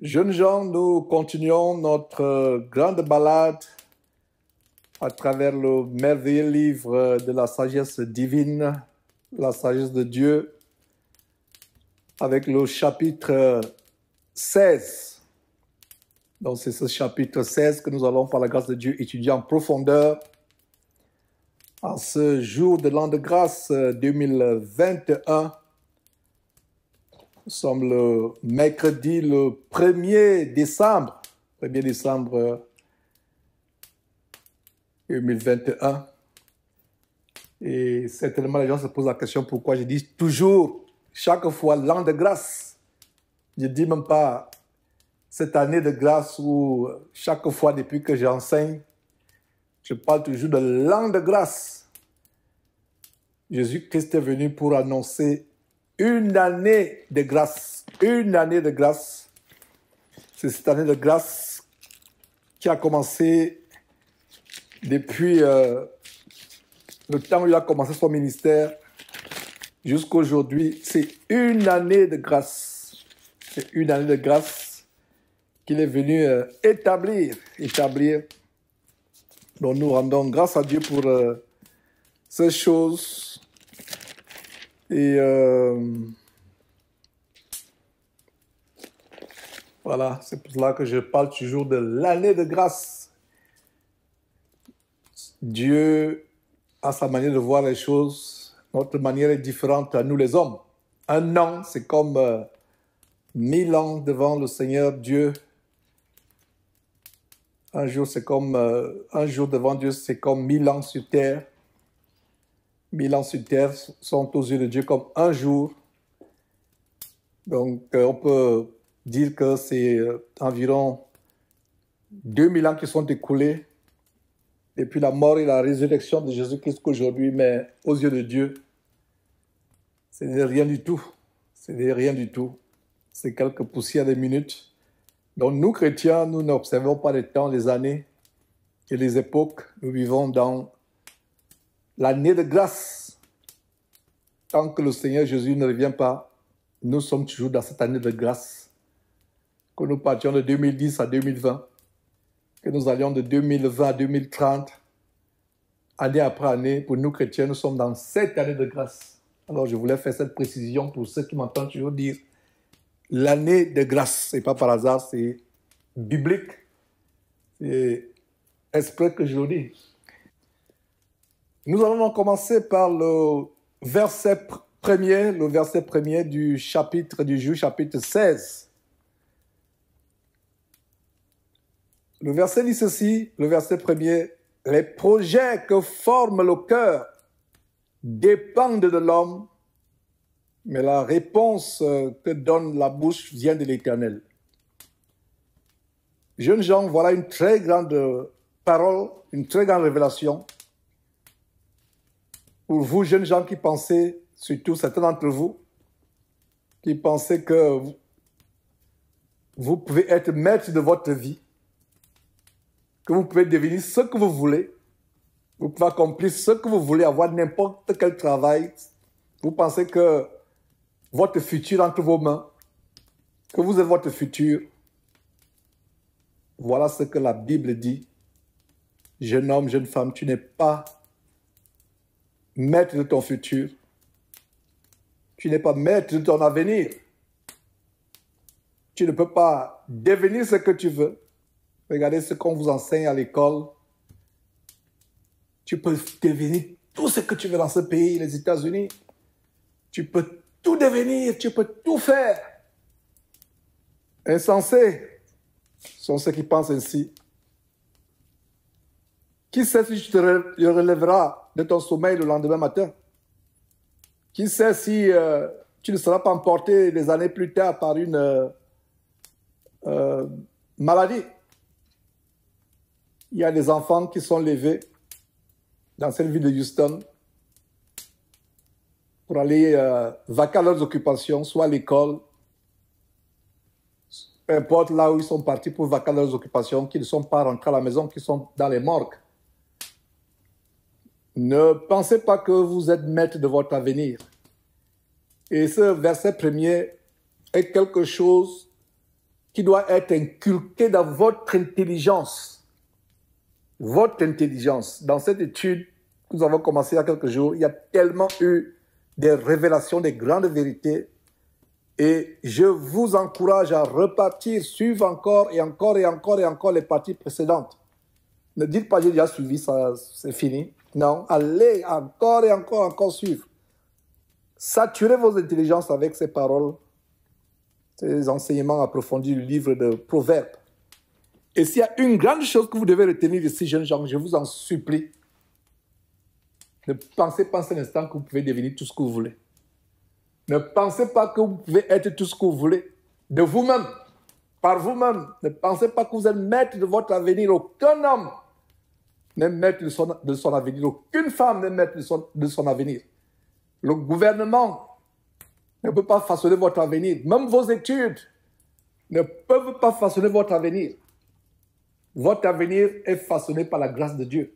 Jeunes gens, nous continuons notre grande balade à travers le merveilleux livre de la sagesse divine, la sagesse de Dieu, avec le chapitre 16. Donc c'est ce chapitre 16 que nous allons, par la grâce de Dieu, étudier en profondeur en ce jour de l'an de grâce 2021. Nous sommes le mercredi le 1er décembre, 1er décembre 2021. Et certainement, les gens se posent la question pourquoi je dis toujours, chaque fois, l'an de grâce. Je ne dis même pas cette année de grâce où chaque fois depuis que j'enseigne, je parle toujours de l'an de grâce. Jésus-Christ est venu pour annoncer une année de grâce. Une année de grâce. C'est cette année de grâce qui a commencé depuis euh, le temps où il a commencé son ministère jusqu'à aujourd'hui. C'est une année de grâce. C'est une année de grâce qu'il est venu euh, établir. Établir. Donc nous rendons grâce à Dieu pour euh, ces choses. Et voilà, c'est pour cela que je parle toujours de l'année de grâce. Dieu a sa manière de voir les choses. Notre manière est différente à nous les hommes. Un an, c'est comme euh, mille ans devant le Seigneur Dieu. Un jour, c'est comme euh, un jour devant Dieu, c'est comme mille ans sur terre. Mille ans sur terre sont aux yeux de Dieu comme un jour. Donc, euh, on peut dire que c'est environ 2000 ans qui sont écoulés depuis la mort et la résurrection de Jésus-Christ qu'aujourd'hui, mais aux yeux de Dieu, ce n'est rien du tout. Ce n'est rien du tout. C'est quelques poussières de minutes. Donc nous, chrétiens, nous n'observons pas les temps, les années et les époques. Nous vivons dans l'année de grâce. Tant que le Seigneur Jésus ne revient pas, nous sommes toujours dans cette année de grâce. Que nous partions de 2010 à 2020, que nous allions de 2020 à 2030, année après année, pour nous chrétiens, nous sommes dans cette année de grâce. Alors je voulais faire cette précision pour ceux qui m'entendent toujours dire l'année de grâce. C'est pas par hasard, c'est biblique. C'est esprit que je le dis. Nous allons commencer par le verset premier, le verset premier du chapitre du jour, chapitre 16. Le verset dit ceci, le verset premier, les projets que forme le cœur dépendent de l'homme, mais la réponse que donne la bouche vient de l'Éternel. Jeunes gens, voilà une très grande parole, une très grande révélation. Pour vous, jeunes gens qui pensez, surtout certains d'entre vous, qui pensez que vous pouvez être maître de votre vie, que vous pouvez devenir ce que vous voulez. Vous pouvez accomplir ce que vous voulez, avoir n'importe quel travail. Vous pensez que votre futur entre vos mains, que vous êtes votre futur. Voilà ce que la Bible dit. Jeune homme, jeune femme, tu n'es pas maître de ton futur. Tu n'es pas maître de ton avenir. Tu ne peux pas devenir ce que tu veux. Regardez ce qu'on vous enseigne à l'école. Tu peux devenir tout ce que tu veux dans ce pays, les États-Unis. Tu peux tout devenir, tu peux tout faire. Insensés sont ceux qui pensent ainsi. Qui sait si tu te relèveras de ton sommeil le lendemain matin? Qui sait si euh, tu ne seras pas emporté des années plus tard par une euh, euh, maladie? Il y a des enfants qui sont levés dans cette ville de Houston pour aller vaquer leurs occupations, soit à l'école, peu importe là où ils sont partis pour vaquer leurs occupations, qu'ils ne sont pas rentrés à la maison, qu'ils sont dans les morgues. Ne pensez pas que vous êtes maître de votre avenir. Et ce verset premier est quelque chose qui doit être inculqué dans votre intelligence. Votre intelligence. Dans cette étude que nous avons commencé il y a quelques jours, il y a tellement eu des révélations, des grandes vérités. Et je vous encourage à repartir, suivre encore et encore et encore et encore les parties précédentes. Ne dites pas j'ai déjà suivi, ça c'est fini. Non, allez encore et encore, encore suivre. Saturez vos intelligences avec ces paroles, ces enseignements approfondis du livre de Proverbes. Et s'il y a une grande chose que vous devez retenir de ces jeunes gens, je vous en supplie, ne pensez pas un instant que vous pouvez devenir tout ce que vous voulez. Ne pensez pas que vous pouvez être tout ce que vous voulez de vous-même, par vous-même. Ne pensez pas que vous êtes maître de votre avenir. Aucun homme n'est maître de son, de son avenir. Aucune femme n'est maître son, de son avenir. Le gouvernement ne peut pas façonner votre avenir. Même vos études ne peuvent pas façonner votre avenir. Votre avenir est façonné par la grâce de Dieu.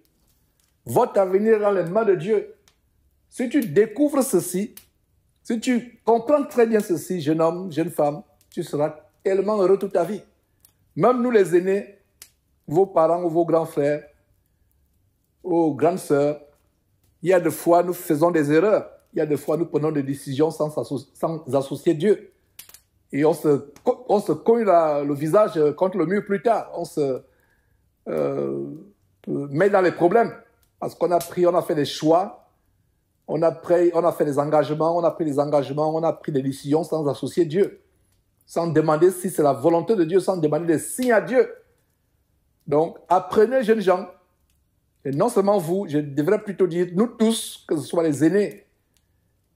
Votre avenir est dans les mains de Dieu. Si tu découvres ceci, si tu comprends très bien ceci, jeune homme, jeune femme, tu seras tellement heureux toute ta vie. Même nous les aînés, vos parents ou vos grands frères, vos grandes sœurs, il y a des fois nous faisons des erreurs. Il y a des fois nous prenons des décisions sans, sans associer Dieu. Et on se, on se cogne le visage contre le mur plus tard. On se euh, met dans les problèmes. Parce qu'on a pris, on a fait des choix, on a, pris, on a fait des engagements, on a pris des engagements, on a pris des décisions sans associer Dieu, sans demander si c'est la volonté de Dieu, sans demander des signes à Dieu. Donc, apprenez, jeunes gens, et non seulement vous, je devrais plutôt dire nous tous, que ce soit les aînés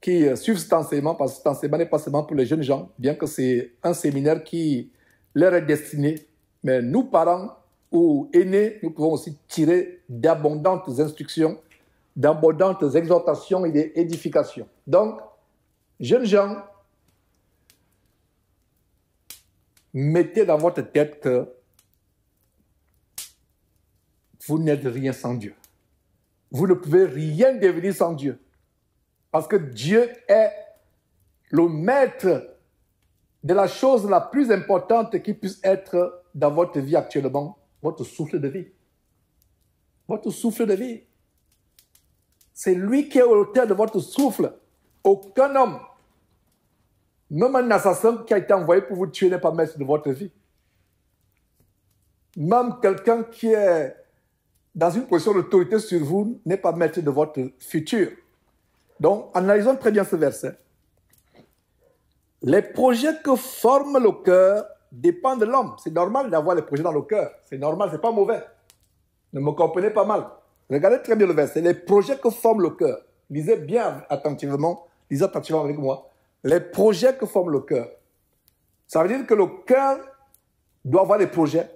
qui euh, suivent cet enseignement, parce que cet enseignement n'est pas seulement pour les jeunes gens, bien que c'est un séminaire qui leur est destiné, mais nous, parents, ou aînés, nous pouvons aussi tirer d'abondantes instructions, d'abondantes exhortations et des édifications. Donc, jeunes gens, mettez dans votre tête que vous n'êtes rien sans Dieu. Vous ne pouvez rien devenir sans Dieu. Parce que Dieu est le maître de la chose la plus importante qui puisse être dans votre vie actuellement, votre souffle de vie. Votre souffle de vie. C'est lui qui est l'auteur de votre souffle. Aucun homme, même un assassin qui a été envoyé pour vous tuer n'est pas maître de votre vie. Même quelqu'un qui est dans une position d'autorité sur vous n'est pas maître de votre futur. Donc, analysons très bien ce verset. Les projets que forme le cœur dépend de l'homme. C'est normal d'avoir les projets dans le cœur. C'est normal, c'est pas mauvais. Ne me comprenez pas mal. Regardez très bien le verset. Les projets que forme le cœur. Lisez bien attentivement. Lisez attentivement avec moi. Les projets que forme le cœur. Ça veut dire que le cœur doit avoir des projets.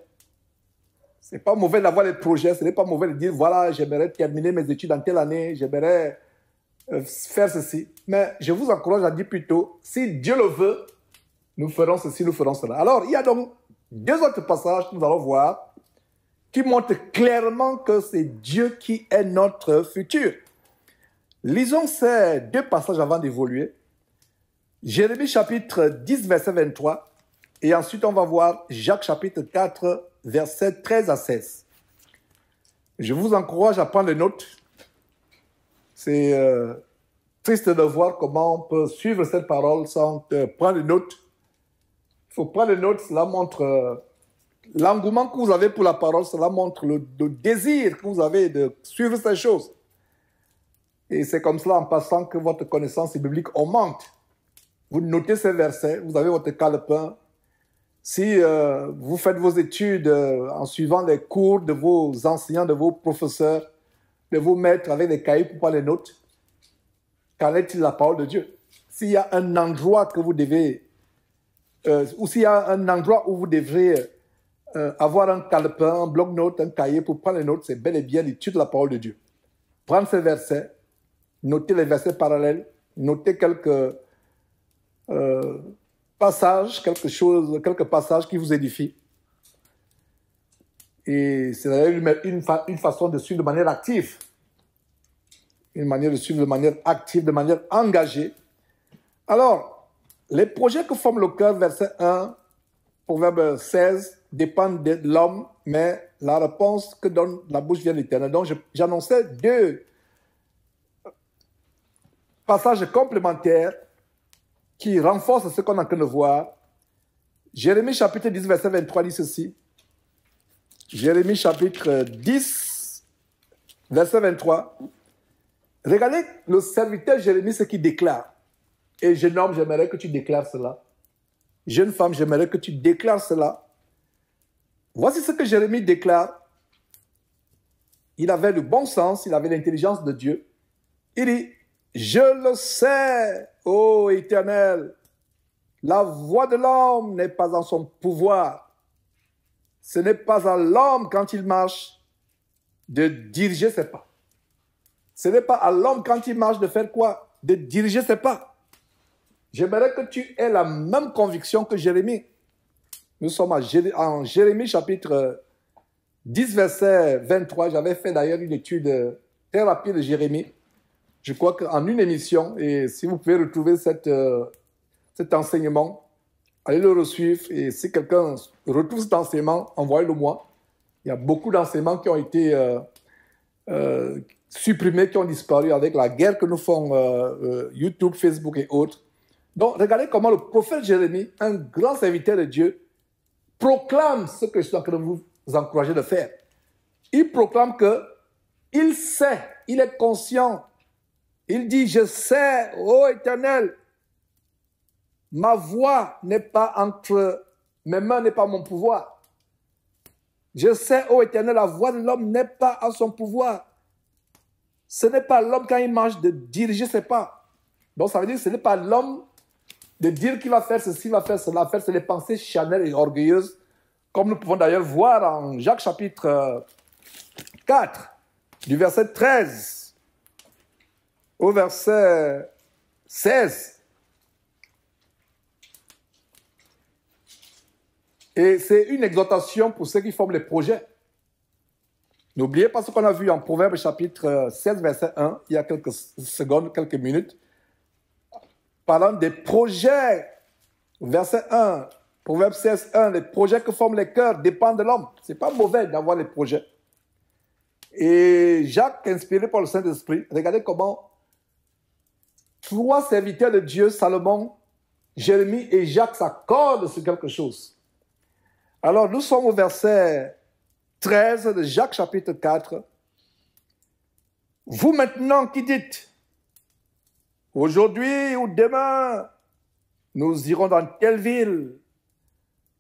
C'est pas mauvais d'avoir des projets. Ce n'est pas mauvais de dire voilà, j'aimerais terminer mes études en telle année. J'aimerais euh, faire ceci. Mais je vous encourage à dire plutôt, si Dieu le veut, nous ferons ceci, nous ferons cela. Alors, il y a donc deux autres passages que nous allons voir qui montrent clairement que c'est Dieu qui est notre futur. Lisons ces deux passages avant d'évoluer. Jérémie chapitre 10, verset 23. Et ensuite, on va voir Jacques chapitre 4, verset 13 à 16. Je vous encourage à prendre des notes. C'est euh, triste de voir comment on peut suivre cette parole sans prendre des notes. Il faut prendre des notes, cela montre euh, l'engouement que vous avez pour la parole, cela montre le, désir que vous avez de suivre ces choses. Et c'est comme cela, en passant, que votre connaissance biblique augmente. Vous notez ces versets, vous avez votre calepin. Si euh, vous faites vos études euh, en suivant les cours de vos enseignants, de vos professeurs, de vos maîtres avec des cahiers pour prendre les notes, qu'en est-il de la parole de Dieu? S'il y a un endroit que vous devez euh, ou s'il y a un endroit où vous devrez avoir un calepin, un bloc-notes, un cahier pour prendre les notes, c'est bel et bien l'étude de la parole de Dieu. Prendre ces versets, noter les versets parallèles, noter quelques passages, quelque chose, quelques passages qui vous édifient. Et c'est une, une, une façon de suivre de manière active. Une manière de suivre de manière active, de manière engagée. Alors, les projets que forme le cœur, verset 1, Proverbe 16, dépendent de l'homme, mais la réponse que donne la bouche vient de l'Éternel. Donc j'annonçais deux passages complémentaires qui renforcent ce qu'on est en train de voir. Jérémie chapitre 10, verset 23 dit ceci. Jérémie chapitre 10, verset 23. Regardez le serviteur Jérémie ce qu'il déclare. Et jeune homme, j'aimerais que tu déclares cela. Jeune femme, j'aimerais que tu déclares cela. Voici ce que Jérémie déclare. Il avait le bon sens, il avait l'intelligence de Dieu. Il dit, je le sais, ô Éternel, la voix de l'homme n'est pas en son pouvoir. Ce n'est pas à l'homme quand il marche de diriger ses pas. Ce n'est pas à l'homme quand il marche de faire quoi? De diriger ses pas. J'aimerais que tu aies la même conviction que Jérémie. Nous sommes en Jérémie chapitre 10, verset 23. J'avais fait d'ailleurs une étude très rapide de Jérémie. Je crois qu'en une émission, et si vous pouvez retrouver euh, cet enseignement, allez le resuivre. Et si quelqu'un retrouve cet enseignement, envoyez-le moi. Il y a beaucoup d'enseignements qui ont été euh, euh, supprimés, qui ont disparu avec la guerre que nous font YouTube, Facebook et autres. Donc, regardez comment le prophète Jérémie, un grand serviteur de Dieu, proclame ce que je suis en train de vous encourager de faire. Il proclame que il sait, il est conscient. Il dit, je sais, ô éternel, ma voix n'est pas entre mes mains, n'est pas mon pouvoir. Je sais, ô éternel, la voix de l'homme n'est pas à son pouvoir. Ce n'est pas l'homme quand il marche de diriger ses pas. Donc ça veut dire que ce n'est pas l'homme de dire qu'il va faire ceci, va faire cela, faire, c'est les pensées charnelles et orgueilleuses, comme nous pouvons d'ailleurs voir en Jacques chapitre 4, euh, du verset 13 au verset 16. Et c'est une exhortation pour ceux qui forment les projets. N'oubliez pas ce qu'on a vu en Proverbe chapitre 16, verset 1, il y a quelques secondes, quelques minutes parlant des projets. Verset 1, Proverbe 16, 1, les projets que forment les cœurs dépendent de l'homme. C'est pas mauvais d'avoir les projets. Et Jacques, inspiré par le Saint-Esprit, regardez comment trois serviteurs de Dieu, Salomon, Jérémie et Jacques s'accordent sur quelque chose. Alors, nous sommes au verset 13 de Jacques chapitre 4. Vous maintenant qui dites, Aujourd'hui ou demain, nous irons dans telle ville,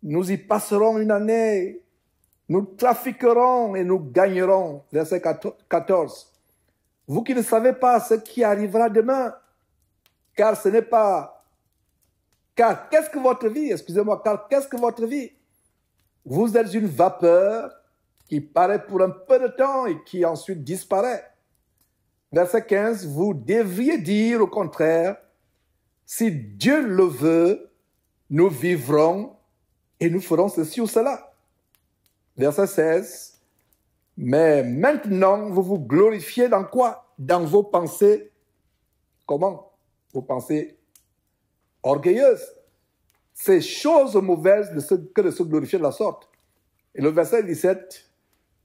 nous y passerons une année, nous trafiquerons et nous gagnerons. Verset 14. Vous qui ne savez pas ce qui arrivera demain, car ce n'est pas... Car qu'est-ce que votre vie Excusez-moi, car qu'est-ce que votre vie? Vous êtes une vapeur qui paraît pour un peu de temps et qui ensuite disparaît. Verset 15, vous devriez dire au contraire, si Dieu le veut, nous vivrons et nous ferons ceci ou cela. Verset 16, mais maintenant vous vous glorifiez dans quoi? Dans vos pensées. Comment? Vos pensées orgueilleuses. Ces choses mauvaises de que de se glorifier de la sorte. Et le verset 17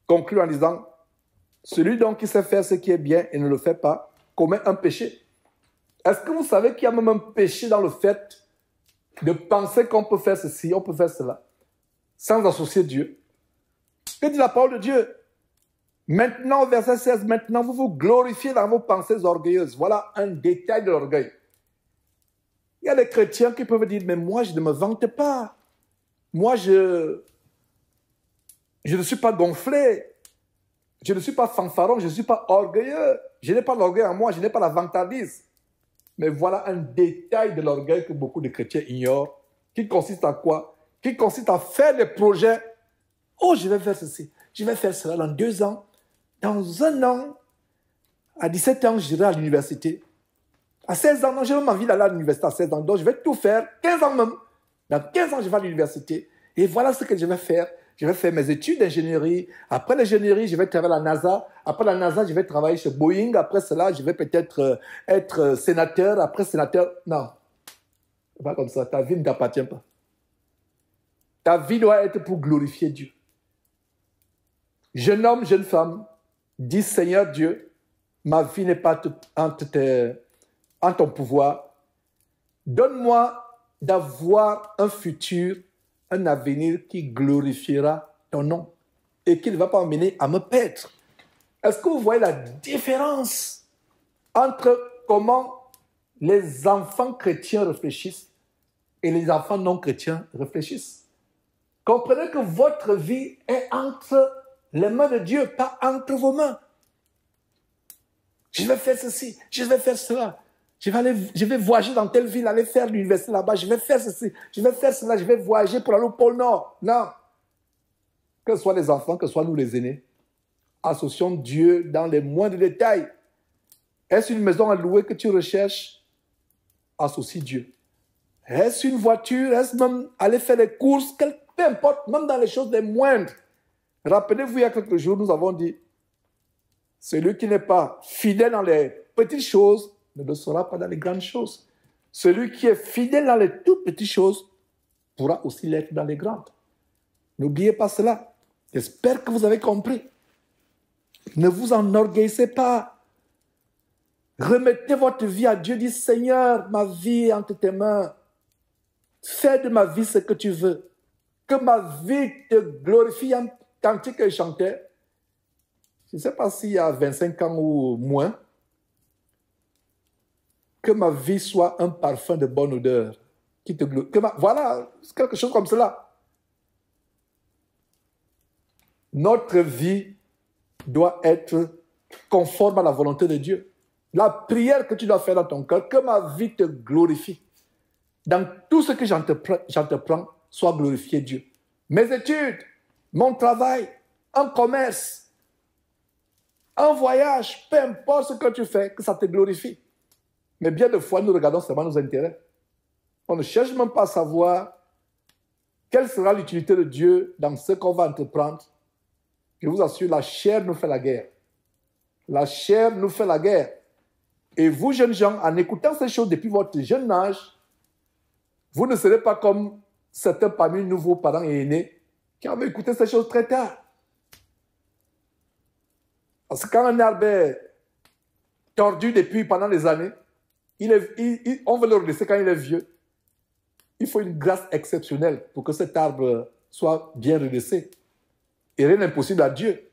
conclut en disant, celui donc qui sait faire ce qui est bien et ne le fait pas commet un péché. Est-ce que vous savez qu'il y a même un péché dans le fait de penser qu'on peut faire ceci, on peut faire cela, sans associer Dieu? Que dit la parole de Dieu? Maintenant, verset 16, maintenant vous vous glorifiez dans vos pensées orgueilleuses. Voilà un détail de l'orgueil. Il y a des chrétiens qui peuvent dire, mais moi je ne me vante pas. Moi je, je ne suis pas gonflé. Je ne suis pas fanfaron, je ne suis pas orgueilleux. Je n'ai pas l'orgueil en moi, je n'ai pas la vantardise. Mais voilà un détail de l'orgueil que beaucoup de chrétiens ignorent, qui consiste à quoi? Qui consiste à faire des projets. Oh, je vais faire ceci, je vais faire cela dans deux ans. Dans un an, à 17 ans, j'irai à l'université. À 16 ans, non, j'ai même envie d'aller à l'université à 16 ans. Donc, je vais tout faire, 15 ans même. Dans 15 ans, je vais à l'université. Et voilà ce que je vais faire je vais faire mes études d'ingénierie. Après l'ingénierie, je vais travailler à la NASA. Après la NASA, je vais travailler chez Boeing. Après cela, je vais peut-être euh, être euh, sénateur. Après sénateur, non. Pas comme ça. Ta vie ne t'appartient pas. Ta vie doit être pour glorifier Dieu. Jeune homme, jeune femme, dis Seigneur Dieu, ma vie n'est pas en ton pouvoir. Donne-moi d'avoir un futur, un avenir qui glorifiera ton nom et qui ne va pas m'amener à me perdre. Est-ce que vous voyez la différence entre comment les enfants chrétiens réfléchissent et les enfants non chrétiens réfléchissent? Comprenez que votre vie est entre les mains de Dieu, pas entre vos mains. Je vais faire ceci, je vais faire cela. Je vais, voyager dans telle ville, aller faire l'université là-bas. Je vais faire ceci, je vais faire cela, je vais voyager pour aller au pôle Nord. Non. Que ce soit les enfants, que ce soit nous les aînés, associons Dieu dans les moindres détails. Est-ce une maison à louer que tu recherches? Associe Dieu. Est-ce une voiture? Est-ce même aller faire des courses? Peu importe, même dans les choses les moindres. Rappelez-vous, il y a quelques jours, nous avons dit, celui qui n'est pas fidèle dans les petites choses ne le sera pas dans les grandes choses. Celui qui est fidèle dans les toutes petites choses pourra aussi l'être dans les grandes. N'oubliez pas cela. J'espère que vous avez compris. Ne vous enorgueillissez pas. Remettez votre vie à Dieu. Dites Seigneur, ma vie est entre tes mains. Fais de ma vie ce que tu veux. Que ma vie te glorifie. Un cantique que je chantais, je ne sais pas s'il y a 25 ans ou moins, que ma vie soit un parfum de bonne odeur. Qui te que voilà, quelque chose comme cela. Notre vie doit être conforme à la volonté de Dieu. La prière que tu dois faire dans ton cœur, que ma vie te glorifie. Dans tout ce que j'entreprends, soit glorifié Dieu. Mes études, mon travail, un commerce, un voyage, peu importe ce que tu fais, que ça te glorifie. Mais bien de fois, nous regardons seulement nos intérêts. On ne cherche même pas à savoir quelle sera l'utilité de Dieu dans ce qu'on va entreprendre. Je vous assure, la chair nous fait la guerre. La chair nous fait la guerre. Et vous, jeunes gens, en écoutant ces choses depuis votre jeune âge, vous ne serez pas comme certains parmi nous, vos parents et aînés, qui avaient écouté ces choses très tard. Parce que quand un arbre est tordu depuis pendant des années, on veut le redresser quand il est vieux. Il faut une grâce exceptionnelle pour que cet arbre soit bien redressé. Et rien n'est impossible à Dieu.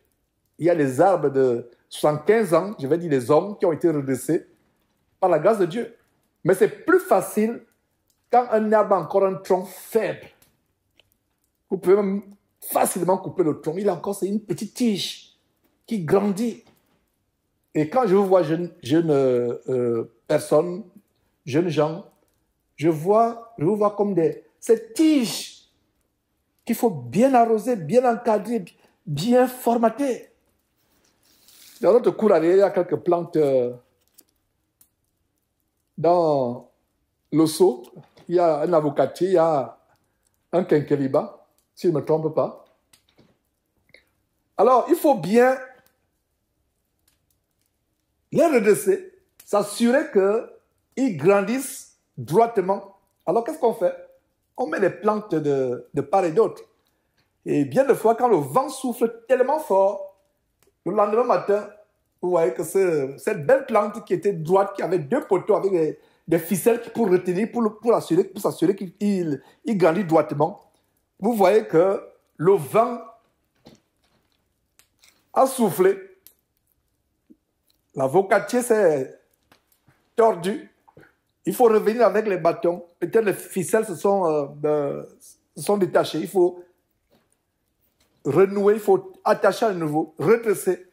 Il y a des arbres de 75 ans, je vais dire des hommes, qui ont été redressés par la grâce de Dieu. Mais c'est plus facile quand un arbre a encore un tronc faible. Vous pouvez facilement couper le tronc. Il a encore, une petite tige qui grandit. Et quand je vois jeune, jeune euh, euh, personnes, jeunes gens, je vois, je vous vois comme des, ces tiges qu'il faut bien arroser, bien encadrer, bien formater. Dans notre cours il y a quelques plantes euh, dans seau. Il y a un avocatier, il y a un quinqueliba, si je ne me trompe pas. Alors, il faut bien les redresser, s'assurer qu'ils grandissent droitement. Alors qu'est-ce qu'on fait? On met les plantes de, part et d'autre. Et bien de fois, quand le vent souffle tellement fort, le lendemain matin, vous voyez que cette belle plante qui était droite, qui avait deux poteaux avec des, ficelles pour retenir, pour, pour s'assurer qu'il grandit droitement, vous voyez que le vent a soufflé L'avocatier s'est tordu. Il faut revenir avec les bâtons. Peut-être les ficelles se sont, euh, sont détachées. Il faut renouer, il faut attacher à nouveau, redresser.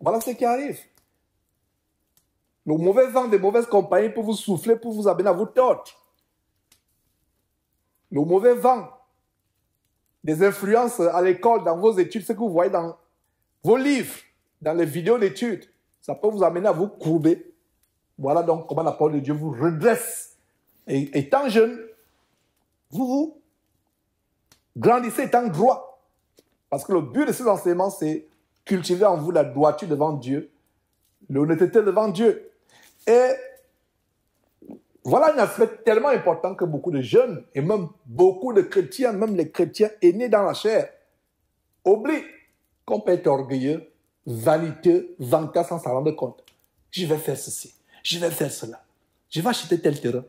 Voilà ce qui arrive. Le mauvais vent des mauvaises compagnies peut vous souffler pour vous amener à vous tordre. Le mauvais vent des influences à l'école, dans vos études, ce que vous voyez dans vos livres, dans les vidéos d'études, ça peut vous amener à vous courber. Voilà donc comment la parole de Dieu vous redresse. Et étant jeune, vous vous grandissez étant droit. Parce que le but de ces enseignements, c'est cultiver en vous la droiture devant Dieu, l'honnêteté devant Dieu. Et Voilà un aspect tellement important que beaucoup de jeunes, et même beaucoup de chrétiens, même les chrétiens aînés dans la chair, oublient qu'on peut être orgueilleux, vaniteux, vantard sans s'en rendre compte. Je vais faire ceci, je vais faire cela, je vais acheter tel terrain,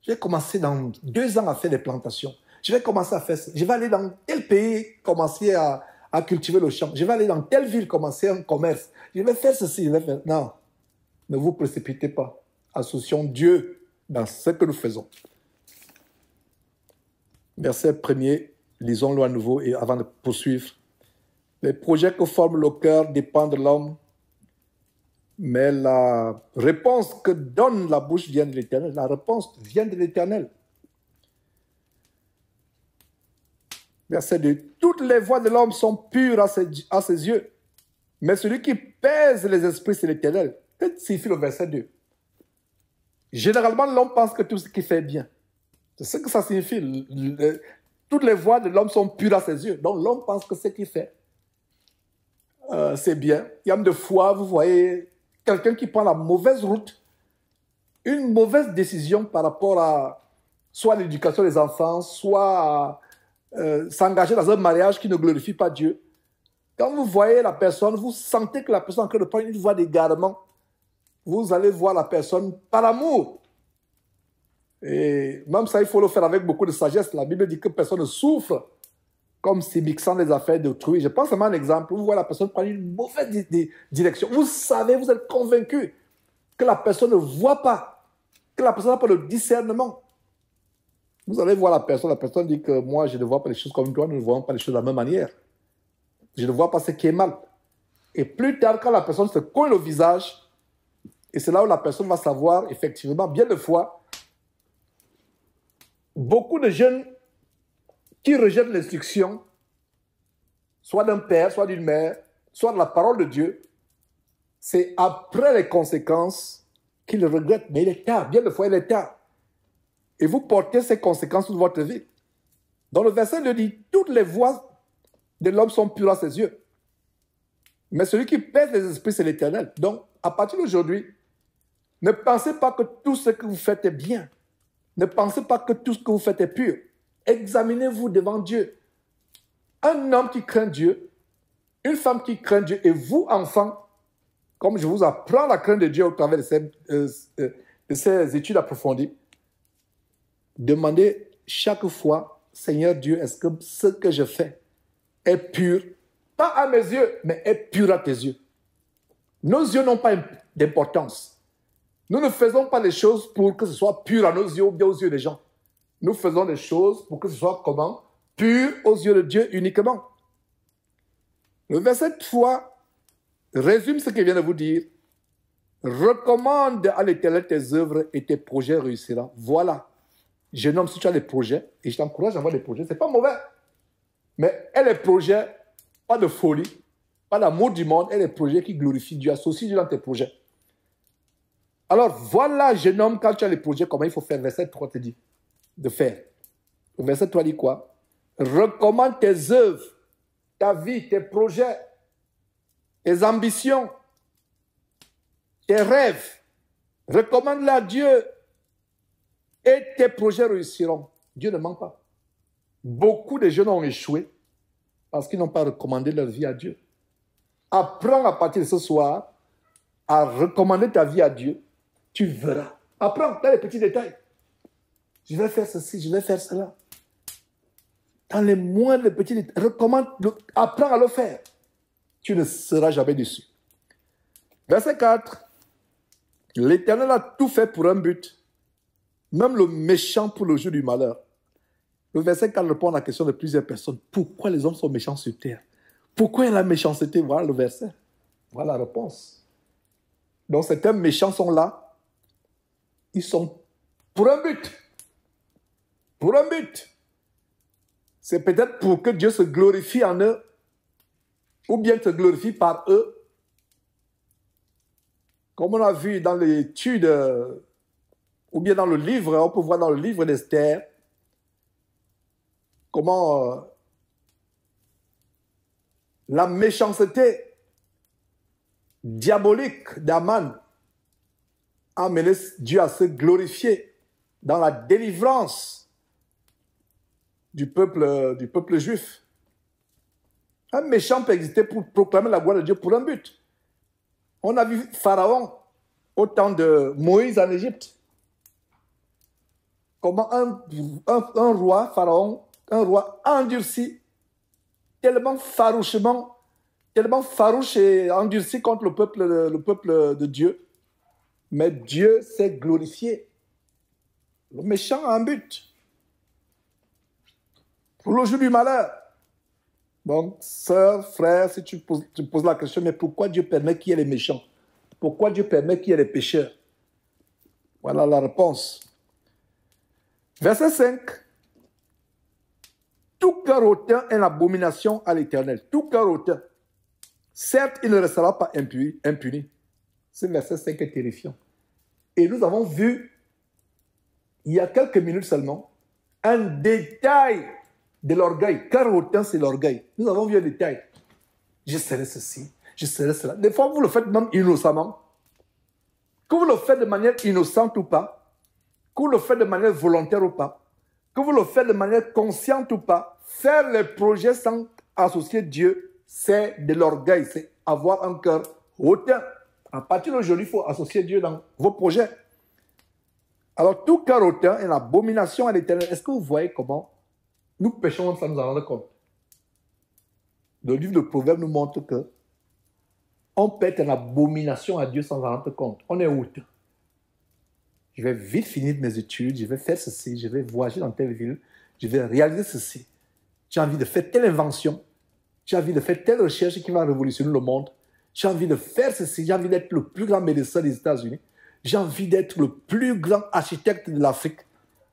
je vais commencer dans deux ans à faire des plantations, je vais commencer à faire ça, je vais aller dans tel pays commencer à, à cultiver le champ, je vais aller dans telle ville commencer un commerce, je vais faire ceci, je vais faire... Non, ne vous précipitez pas. Associons Dieu dans ce que nous faisons. Verset premier, lisons-le à nouveau et avant de poursuivre. Les projets que forme le cœur dépendent de l'homme, mais la réponse que donne la bouche vient de l'Éternel. La réponse vient de l'Éternel. Verset 2. Toutes les voies de l'homme sont pures à ses, yeux, mais celui qui pèse les esprits, c'est l'Éternel. Que signifie le verset 2 Généralement, l'homme pense que tout ce qu'il fait est bien. C'est ce que ça signifie. toutes les voies de l'homme sont pures à ses yeux. Donc l'homme pense que ce qu'il fait, euh, c'est bien. Il y a de fois, vous voyez quelqu'un qui prend la mauvaise route, une mauvaise décision par rapport à soit l'éducation des enfants, soit euh, s'engager dans un mariage qui ne glorifie pas Dieu. Quand vous voyez la personne, vous sentez que la personne est en train de prendre une voie d'égarement vous allez voir la personne par amour. Et même ça, il faut le faire avec beaucoup de sagesse. La Bible dit que personne ne souffre comme si mixant les affaires d'autrui. Je pense à un exemple. Vous voyez la personne prendre une mauvaise direction. Vous savez, vous êtes convaincu que la personne ne voit pas, que la personne n'a pas le discernement. Vous allez voir la personne, la personne dit que moi, je ne vois pas les choses comme toi, nous ne voyons pas les choses de la même manière. Je ne vois pas ce qui est mal. Et plus tard, quand la personne se colle le visage, et c'est là où la personne va savoir, effectivement, bien de fois, beaucoup de jeunes qui rejettent l'instruction, soit d'un père, soit d'une mère, soit de la parole de Dieu, c'est après les conséquences qu'ils regrettent. Mais il est tard, bien de fois, il est tard. Et vous portez ces conséquences toute votre vie. Dans le verset, il dit Toutes les voies de l'homme sont pures à ses yeux. Mais celui qui pèse les esprits, c'est l'éternel. Donc, à partir d'aujourd'hui, ne pensez pas que tout ce que vous faites est bien. Ne pensez pas que tout ce que vous faites est pur. Examinez-vous devant Dieu. Un homme qui craint Dieu, une femme qui craint Dieu, et vous, enfants, comme je vous apprends la crainte de Dieu au travers de ces, euh, euh, de études approfondies, demandez chaque fois, Seigneur Dieu, est-ce que ce que je fais est pur, pas à mes yeux, mais est pur à tes yeux. Nos yeux n'ont pas d'importance. Nous ne faisons pas les choses pour que ce soit pur à nos yeux ou bien aux yeux des gens. Nous faisons les choses pour que ce soit comment Pur aux yeux de Dieu uniquement. Le verset 3 résume ce qu'il vient de vous dire. Recommande à l'éternel tes œuvres et tes projets réussiront. Voilà. Jeune homme, si tu as des projets, et je t'encourage à avoir des projets, c'est pas mauvais. Mais elle les projets, pas de folie, pas d'amour du monde, elle les projets qui glorifient Dieu. Associe Dieu dans tes projets. Alors voilà, jeune homme, quand tu as les projets, comment il faut faire. Verset 3 te dit de faire. verset 3 dit quoi? Recommande tes œuvres, ta vie, tes projets, tes ambitions, tes rêves. Recommande-les à Dieu et tes projets réussiront. Dieu ne ment pas. Beaucoup de jeunes ont échoué parce qu'ils n'ont pas recommandé leur vie à Dieu. Apprends à partir de ce soir à recommander ta vie à Dieu tu verras. Apprends dans les petits détails. Je vais faire ceci, je vais faire cela. Dans les moindres petits. Recommande, apprends à le faire. Tu ne seras jamais déçu. Verset 4. L'Éternel a tout fait pour un but, même le méchant pour le jour du malheur. Le verset 4 répond à la question de plusieurs personnes. Pourquoi les hommes sont méchants sur terre? Pourquoi il la méchanceté? Voilà le verset. Voilà la réponse. Donc certains méchants sont là ils sont pour un but. Pour un but. C'est peut-être pour que Dieu se glorifie en eux, ou bien se glorifie par eux. Comme on a vu dans l'étude, ou bien dans le livre, on peut voir dans le livre d'Esther, comment euh, la méchanceté diabolique d'Aman amené Dieu à se glorifier dans la délivrance du peuple, du peuple juif. Un méchant peut exister pour proclamer la gloire de Dieu pour un but. On a vu Pharaon au temps de Moïse en Égypte. Comment un, un, roi, Pharaon, un roi endurci, tellement farouchement, tellement farouche et endurci contre le peuple, le peuple de Dieu. Mais Dieu s'est glorifié. Le méchant a un but. Pour le jour du malheur. Donc, sœur, frère, si tu poses, la question, mais pourquoi Dieu permet qu'il y ait les méchants? Pourquoi Dieu permet qu'il y ait les pécheurs? Voilà la réponse. Verset 5. Tout cœur hautain est l'abomination à l'éternel. Tout cœur hautain. Certes, il ne restera pas impuni. impuni. Ce verset 5 est terrifiant. Et nous avons vu, il y a quelques minutes seulement, un détail de l'orgueil. Car autant c'est l'orgueil. Nous avons vu un détail. Je serai ceci, je serai cela. Des fois, vous le faites même innocemment. Que vous le faites de manière innocente ou pas, que vous le faites de manière volontaire ou pas, que vous le faites de manière consciente ou pas, faire les projets sans associer Dieu, c'est de l'orgueil, c'est avoir un cœur hautain. À partir d'aujourd'hui, il faut associer Dieu dans vos projets. Alors, tout cœur hautain est l'abomination à l'éternel. Est-ce que vous voyez comment nous péchons sans nous en rendre compte Le livre de Proverbes nous montre que on peut être abomination à Dieu sans en rendre compte. On est hautain. Je vais vite finir mes études, je vais faire ceci, je vais voyager dans telle ville, je vais réaliser ceci. J'ai envie de faire telle invention, j'ai envie de faire telle recherche qui va révolutionner le monde. J'ai envie de faire ceci, j'ai envie d'être le plus grand médecin des États-Unis. J'ai envie d'être le plus grand architecte de l'Afrique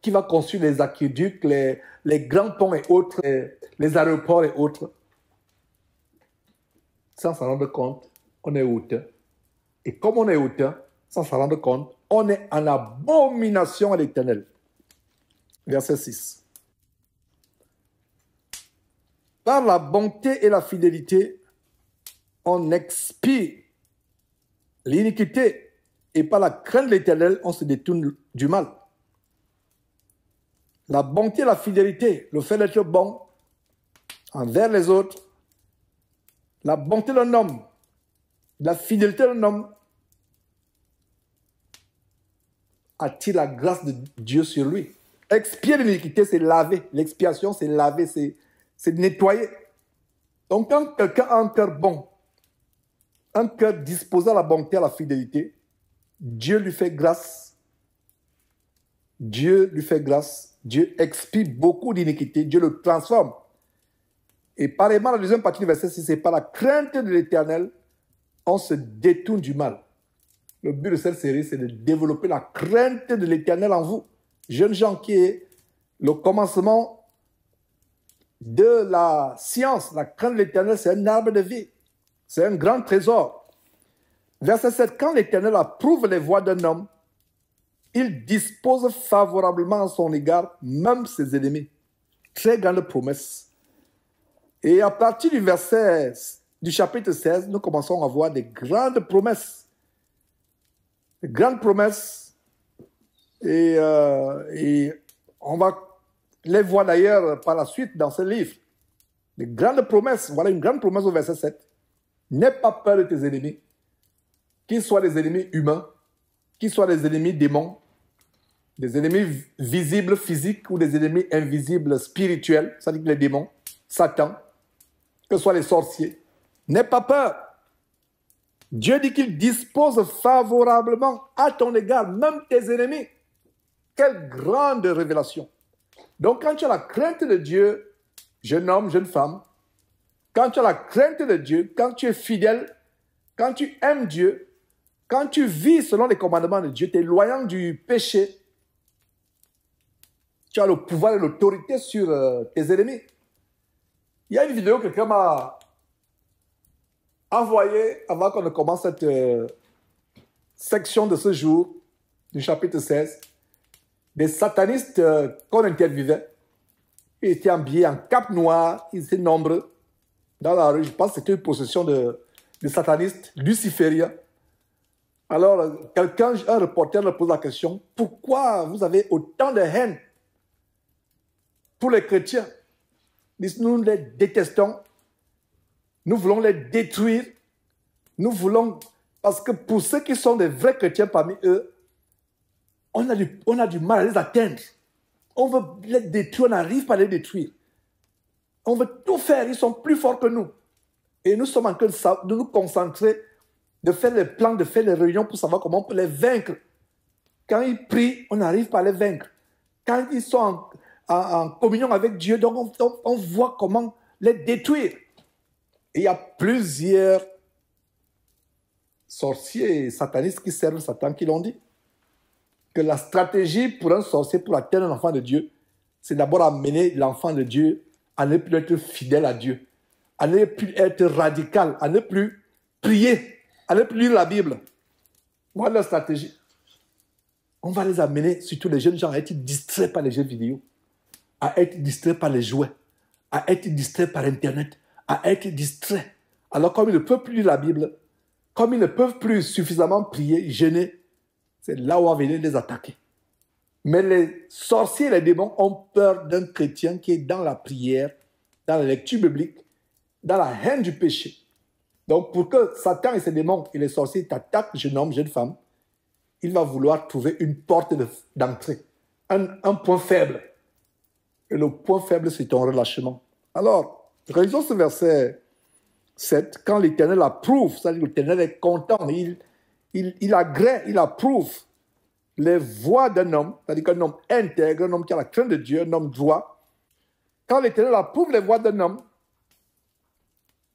qui va construire les aqueducs, les, les grands ponts et autres, les, aéroports et autres. Sans s'en rendre compte, on est hauteur. Et comme on est hauteur, sans s'en rendre compte, on est en abomination à l'éternel. Verset 6. Par la bonté et la fidélité, on expie l'iniquité et par la crainte de l'éternel, on se détourne du mal. La bonté la fidélité, le fait d'être bon envers les autres, la bonté d'un homme, la fidélité d'un homme attire la grâce de Dieu sur lui. Expier l'iniquité, c'est laver. L'expiation, c'est laver, c'est nettoyer. Donc, quand quelqu'un a un cœur bon, un cœur disposé à la bonté, à la fidélité, Dieu lui fait grâce. Dieu lui fait grâce. Dieu expie beaucoup d'iniquités. Dieu le transforme. Et pareillement, la deuxième partie du verset 6, c'est par la crainte de l'éternel, on se détourne du mal. Le but de cette série, c'est de développer la crainte de l'éternel en vous. Jeunes gens qui est le commencement de la science. La crainte de l'éternel, c'est un arbre de vie. C'est un grand trésor. Verset 7, quand l'Éternel approuve les voies d'un homme, il dispose favorablement à son égard même ses ennemis. Très grande promesse. Et à partir du verset du chapitre 16, nous commençons à voir des grandes promesses. Des grandes promesses. Et, euh, et on va les voir d'ailleurs par la suite dans ce livre. Des grandes promesses. Voilà une grande promesse au verset 7. N'aie pas peur de tes ennemis, qu'ils soient des ennemis humains, qu'ils soient des ennemis démons, des ennemis visibles physiques ou des ennemis invisibles spirituels, c'est-à-dire les démons, Satan, que ce soit les sorciers. N'aie pas peur. Dieu dit qu'il dispose favorablement à ton égard, même tes ennemis. Quelle grande révélation. Donc quand tu as la crainte de Dieu, jeune homme, jeune femme, quand tu as la crainte de Dieu, quand tu es fidèle, quand tu aimes Dieu, quand tu vis selon les commandements de Dieu, loyal du péché, tu as le pouvoir et l'autorité sur euh, tes ennemis. Il y a une vidéo que quelqu'un m'a envoyée avant qu'on ne commence cette euh, section de ce jour, du chapitre 16, des satanistes euh, qu'on interviewait. Ils étaient habillés en cap noir, ils étaient nombreux dans la rue. Je pense que c'était une possession de, de satanistes lucifériens. Alors, quelqu'un, un reporter leur pose la question, pourquoi vous avez autant de haine pour les chrétiens? Nous les détestons, nous voulons les détruire, nous voulons, parce que pour ceux qui sont des vrais chrétiens parmi eux, on a du, on a du mal à les atteindre. On veut les détruire, on n'arrive pas à les détruire. On veut tout faire, ils sont plus forts que nous. Et nous sommes en train de nous concentrer de faire les plans, de faire les réunions pour savoir comment on peut les vaincre. Quand ils prient, on n'arrive pas à les vaincre. Quand ils sont en, communion avec Dieu, donc on, voit comment les détruire. Il y a plusieurs sorciers et satanistes qui servent Satan qui l'ont dit. Que la stratégie pour un sorcier, pour atteindre un enfant de Dieu, c'est d'abord amener l'enfant de Dieu à ne plus être fidèle à Dieu, à ne plus être radical, à ne plus prier Allez lire la Bible. Voilà la stratégie. On va les amener, surtout les jeunes gens, à être distraits par les jeux vidéo, à être distraits par les jouets, à être distraits par Internet, à être distraits. Alors, comme ils ne peuvent plus lire la Bible, comme ils ne peuvent plus suffisamment prier, gêner, c'est là où on va venir les attaquer. Mais les sorciers et les démons ont peur d'un chrétien qui est dans la prière, dans la lecture biblique, dans la haine du péché. Donc, pour que Satan et ses démons et les sorciers t'attaquent, jeune homme, jeune femme, il va vouloir trouver une porte d'entrée, un, point faible. Et le point faible, c'est ton relâchement. Alors, réalisons ce verset 7. Quand l'Éternel approuve, c'est-à-dire l'Éternel est content, il, il, il agrée, il approuve les voies d'un homme, c'est-à-dire qu'un homme intègre, un homme qui a la crainte de Dieu, un homme droit. Quand l'Éternel approuve les voies d'un homme,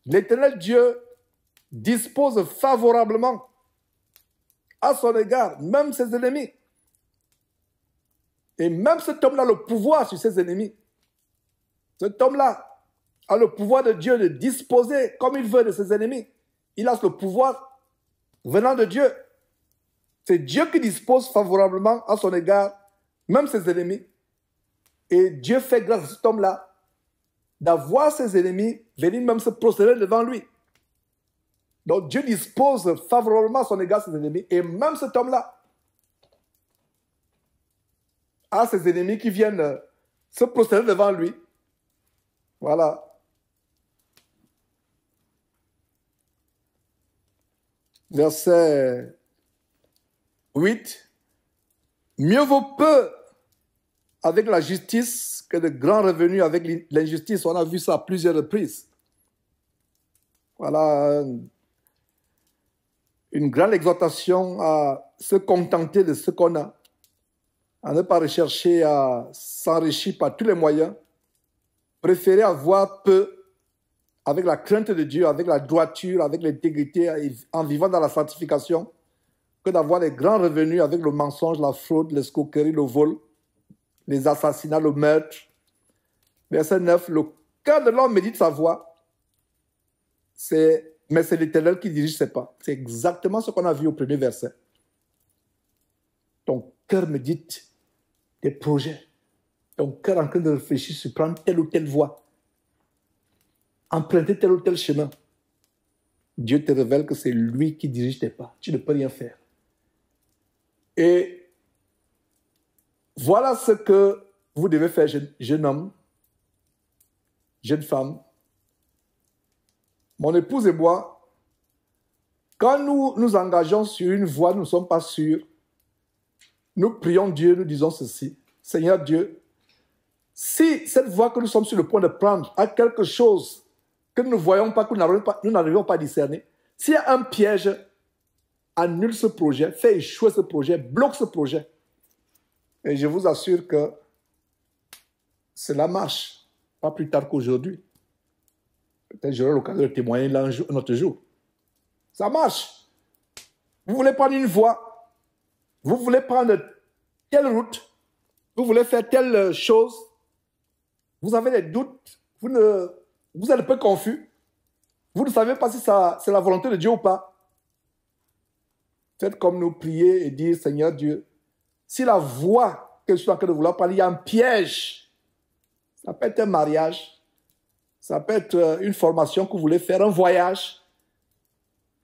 l'Éternel Dieu dispose favorablement à son égard, même ses ennemis. Et même cet homme-là a le pouvoir sur ses ennemis. Cet homme-là a le pouvoir de Dieu de disposer comme il veut de ses ennemis. Il a le pouvoir venant de Dieu. C'est Dieu qui dispose favorablement à son égard, même ses ennemis. Et Dieu fait grâce à cet homme-là d'avoir ses ennemis venir même se procéder devant lui. Donc Dieu dispose favorablement à son égard ses ennemis. Et même cet homme-là a ses ennemis qui viennent se procéder devant lui. Voilà. Verset 8. Mieux vaut peu avec la justice que de grands revenus avec l'injustice. On a vu ça à plusieurs reprises. Voilà une grande exhortation à se contenter de ce qu'on a, à ne pas rechercher à s'enrichir par tous les moyens, préférer avoir peu avec la crainte de Dieu, avec la droiture, avec l'intégrité, en vivant dans la sanctification, que d'avoir des grands revenus avec le mensonge, la fraude, l'escroquerie, le vol, les assassinats, le meurtre. Verset 9, le cœur de l'homme médite sa voix, c'est mais c'est l'Éternel qui dirige ses pas. C'est exactement ce qu'on a vu au premier verset. Ton cœur médite des projets. Ton cœur en train de réfléchir sur prendre telle ou telle voie. Emprunter tel ou tel chemin. Dieu te révèle que c'est lui qui dirige tes pas. Tu ne peux rien faire. Et voilà ce que vous devez faire, jeune homme, jeune femme, mon épouse et moi, quand nous nous engageons sur une voie, nous ne sommes pas sûrs, nous prions Dieu, nous disons ceci, Seigneur Dieu, si cette voie que nous sommes sur le point de prendre a quelque chose que nous ne voyons pas, que nous n'arrivons pas, à discerner, s'il y a un piège, annule ce projet, fais échouer ce projet, bloque ce projet. Et je vous assure que cela marche, pas plus tard qu'aujourd'hui. Peut-être j'aurai l'occasion de témoigner un, autre jour. Ça marche. Vous voulez prendre une voie, vous voulez prendre telle route, vous voulez faire telle chose, vous avez des doutes, vous êtes un peu confus, vous ne savez pas si c'est la volonté de Dieu ou pas. Faites comme nous prier et dire, Seigneur Dieu, si la voie que je suis en train de vouloir parler, il y a un piège, ça peut être un mariage, ça peut être euh, une formation que vous voulez faire, un voyage.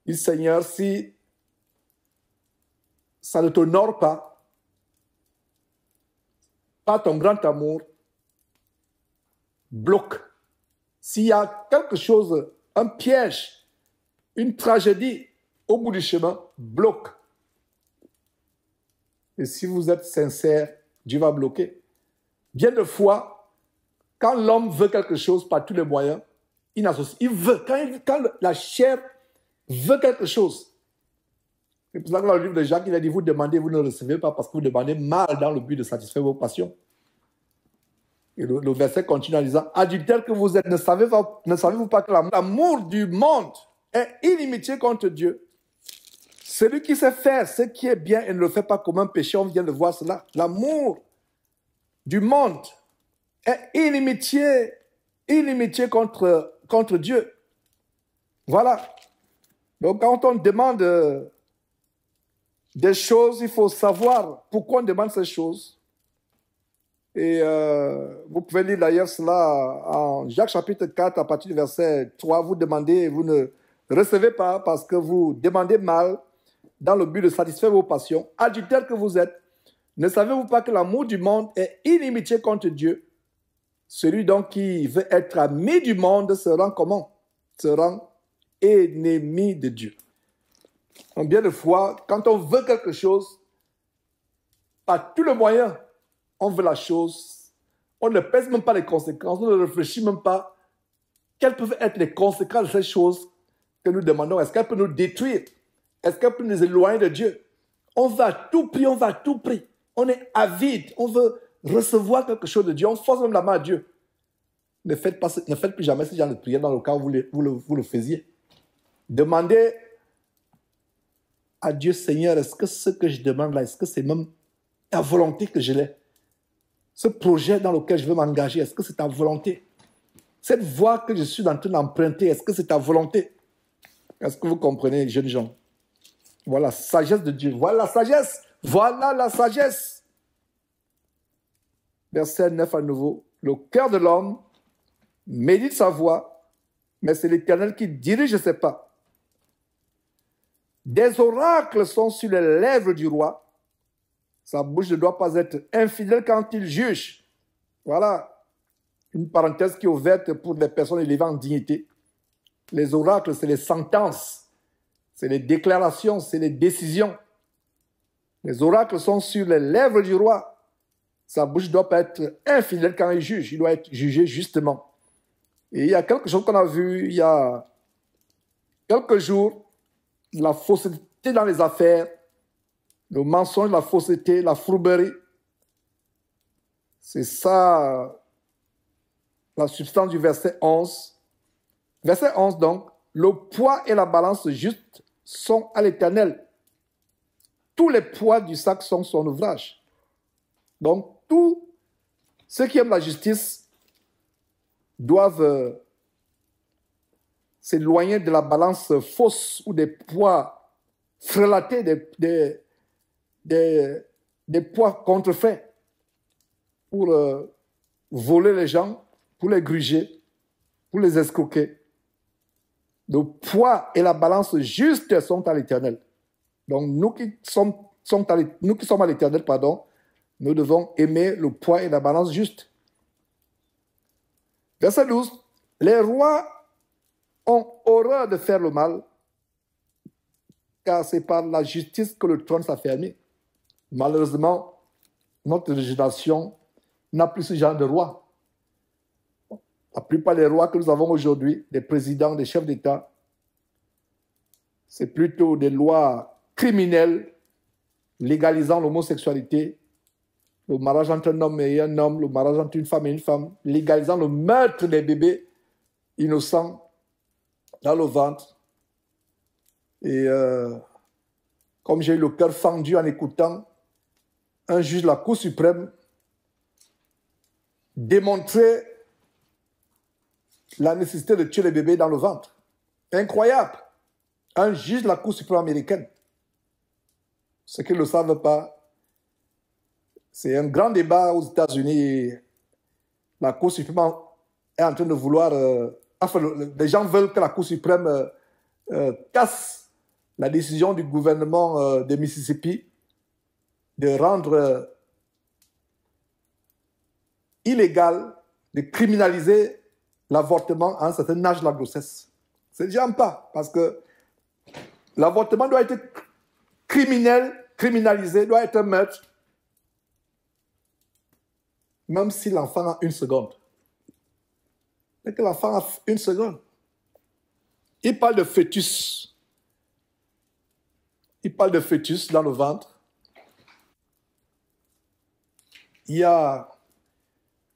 Dit Seigneur, si ça ne t'honore pas, pas ton grand amour, bloque. S'il y a quelque chose, un piège, une tragédie au bout du chemin, bloque. Et si vous êtes sincère, Dieu va bloquer. Bien de fois, quand l'homme veut quelque chose par tous les moyens, il veut. Quand, la chair veut quelque chose, c'est pour ça que dans le livre de Jacques, il a dit, vous demandez, vous ne recevez pas parce que vous demandez mal dans le but de satisfaire vos passions. Et le, verset continue en disant, adultère que vous êtes, ne savez-vous savez pas que l'amour du monde est inimitié contre Dieu? Celui qui sait faire ce qui est bien et ne le fait pas comme un péché, on vient de voir cela. L'amour du monde est inimitié, contre, contre Dieu. Voilà. Donc quand on demande des choses, il faut savoir pourquoi on demande ces choses. Et euh, vous pouvez lire d'ailleurs cela en Jacques chapitre 4 à partir du verset 3. Vous demandez vous ne recevez pas parce que vous demandez mal dans le but de satisfaire vos passions. Adultère que vous êtes, ne savez-vous pas que l'amour du monde est inimitié contre Dieu? Celui donc qui veut être ami du monde se rend comment? Se rend ennemi de Dieu. Bien de fois, quand on veut quelque chose, par tous les moyens, on veut la chose, on ne pèse même pas les conséquences, on ne réfléchit même pas quelles peuvent être les conséquences de ces choses que nous demandons. Est-ce qu'elles peuvent nous détruire? Est-ce qu'elles peuvent nous éloigner de Dieu? On va tout prix, on va tout prix. On est avide, on veut recevoir quelque chose de Dieu, on force même la main à Dieu. Ne faites, ne faites plus jamais ce genre de prière dans le cas où vous le, vous le, vous le faisiez. Demandez à Dieu, Seigneur, est-ce que ce que je demande là, est-ce que c'est même ta volonté que je l'ai? Ce projet dans lequel je veux m'engager, est-ce que c'est ta volonté? Cette voie que je suis en train d'emprunter, est-ce que c'est ta volonté? Est-ce que vous comprenez, jeunes gens? Voilà la sagesse de Dieu. Voilà la sagesse. Voilà la sagesse. Verset 9 à nouveau. Le cœur de l'homme médite sa voix, mais c'est l'Éternel qui dirige ses pas. Des oracles sont sur les lèvres du roi. Sa bouche ne doit pas être infidèle quand il juge. Voilà une parenthèse qui est ouverte pour les personnes élevées en dignité. Les oracles, c'est les sentences, c'est les déclarations, c'est les décisions. Les oracles sont sur les lèvres du roi. Sa bouche ne doit pas être infidèle quand il juge. Il doit être jugé justement. Et il y a quelque chose qu'on a vu il y a quelques jours la fausseté dans les affaires, le mensonge, la fausseté, la fourberie. C'est ça la substance du verset 11. Verset 11 donc, le poids et la balance juste sont à l'éternel. Tous les poids du sac sont son ouvrage. Donc, tous ceux qui aiment la justice doivent euh, s'éloigner de la balance fausse ou des poids frelatés, des, poids contrefaits pour euh, voler les gens, pour les gruger, pour les escroquer. Le poids et la balance juste sont à l'éternel. Donc nous qui sommes à l'éternel, pardon, nous devons aimer le poids et la balance juste. Verset 12. Les rois ont horreur de faire le mal, car c'est par la justice que le trône s'affermit. Malheureusement, notre génération n'a plus ce genre de roi. La plupart des rois que nous avons aujourd'hui, des présidents, des chefs d'État, c'est plutôt des lois criminelles légalisant l'homosexualité, le mariage entre un homme et un homme, le mariage entre une femme et une femme, légalisant le meurtre des bébés innocents dans le ventre. Et euh, comme j'ai eu le cœur fendu en écoutant un juge de la Cour suprême démontrer la nécessité de tuer les bébés dans le ventre. Incroyable. Un juge de la Cour suprême américaine. Ce qu'ils ne savent pas, c'est un grand débat aux États-Unis. La Cour suprême est en train de vouloir euh, enfin, les gens veulent que la Cour suprême euh, euh, casse la décision du gouvernement de Mississippi de rendre illégal, de criminaliser l'avortement à un certain âge de la grossesse. C'est déjà pas, parce que l'avortement doit être criminel, criminalisé, doit être un meurtre, même si l'enfant a une seconde. Mais que l'enfant a une seconde. Il parle de fœtus. Il parle de fœtus dans le ventre. Il y a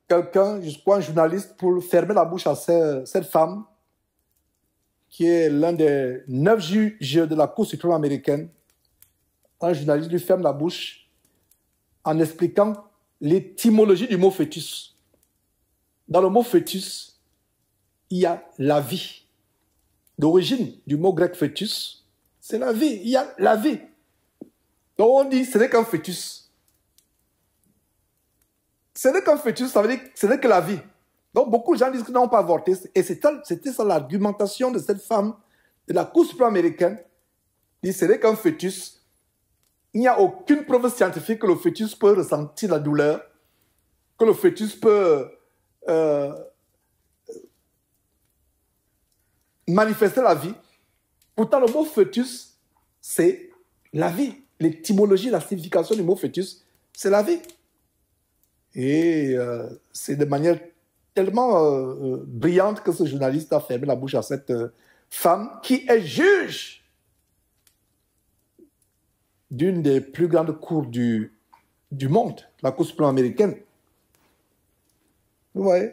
quelqu'un, je crois un journaliste, pour fermer la bouche à cette femme, qui est l'un des neuf juges de la Cour suprême américaine. Un journaliste lui ferme la bouche en expliquant l'étymologie du mot fœtus. Dans le mot fœtus, il y a la vie. L'origine du mot grec fœtus, c'est la vie. Il y a la vie. Donc on dit ce n'est qu'un fœtus. Ce n'est qu'un fœtus, ça veut dire ce n'est que la vie. Donc beaucoup de gens disent qu'ils n'ont pas avorté. Et c'était ça l'argumentation de cette femme de la Cour suprême américaine. dit ce n'est qu'un fœtus. Il n'y a aucune preuve scientifique que le fœtus peut ressentir la douleur, que le fœtus peut euh, manifester la vie. Pourtant, le mot fœtus, c'est la vie. L'étymologie, la signification du mot fœtus, c'est la vie. Et euh, c'est de manière tellement euh, brillante que ce journaliste a fermé la bouche à cette femme qui est juge d'une des plus grandes cours du, monde, la Cour suprême américaine. Vous voyez?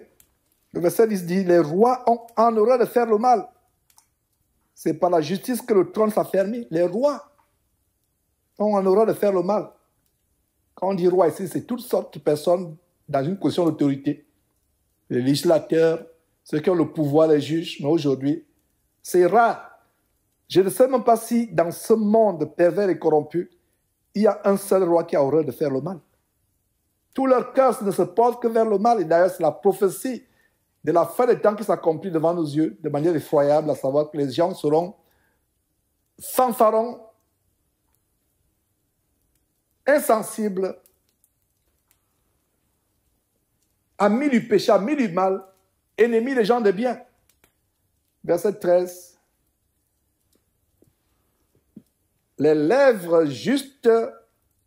Le verset 10 dit Les rois ont en horreur de faire le mal. C'est par la justice que le trône s'affermit. Les rois ont en horreur de faire le mal. Quand on dit roi ici, c'est toutes sortes de personnes dans une position d'autorité. Les législateurs, ceux qui ont le pouvoir, les juges, mais aujourd'hui, c'est rare. Je ne sais même pas si dans ce monde pervers et corrompu, il y a un seul roi qui a horreur de faire le mal. Tout leur cœur ne se porte que vers le mal. Et d'ailleurs, c'est la prophétie de la fin des temps qui s'accomplit devant nos yeux de manière effroyable, à savoir que les gens seront fanfarons, insensibles, amis du péché, amis du mal, ennemis des gens de bien. Verset 13. Les lèvres justes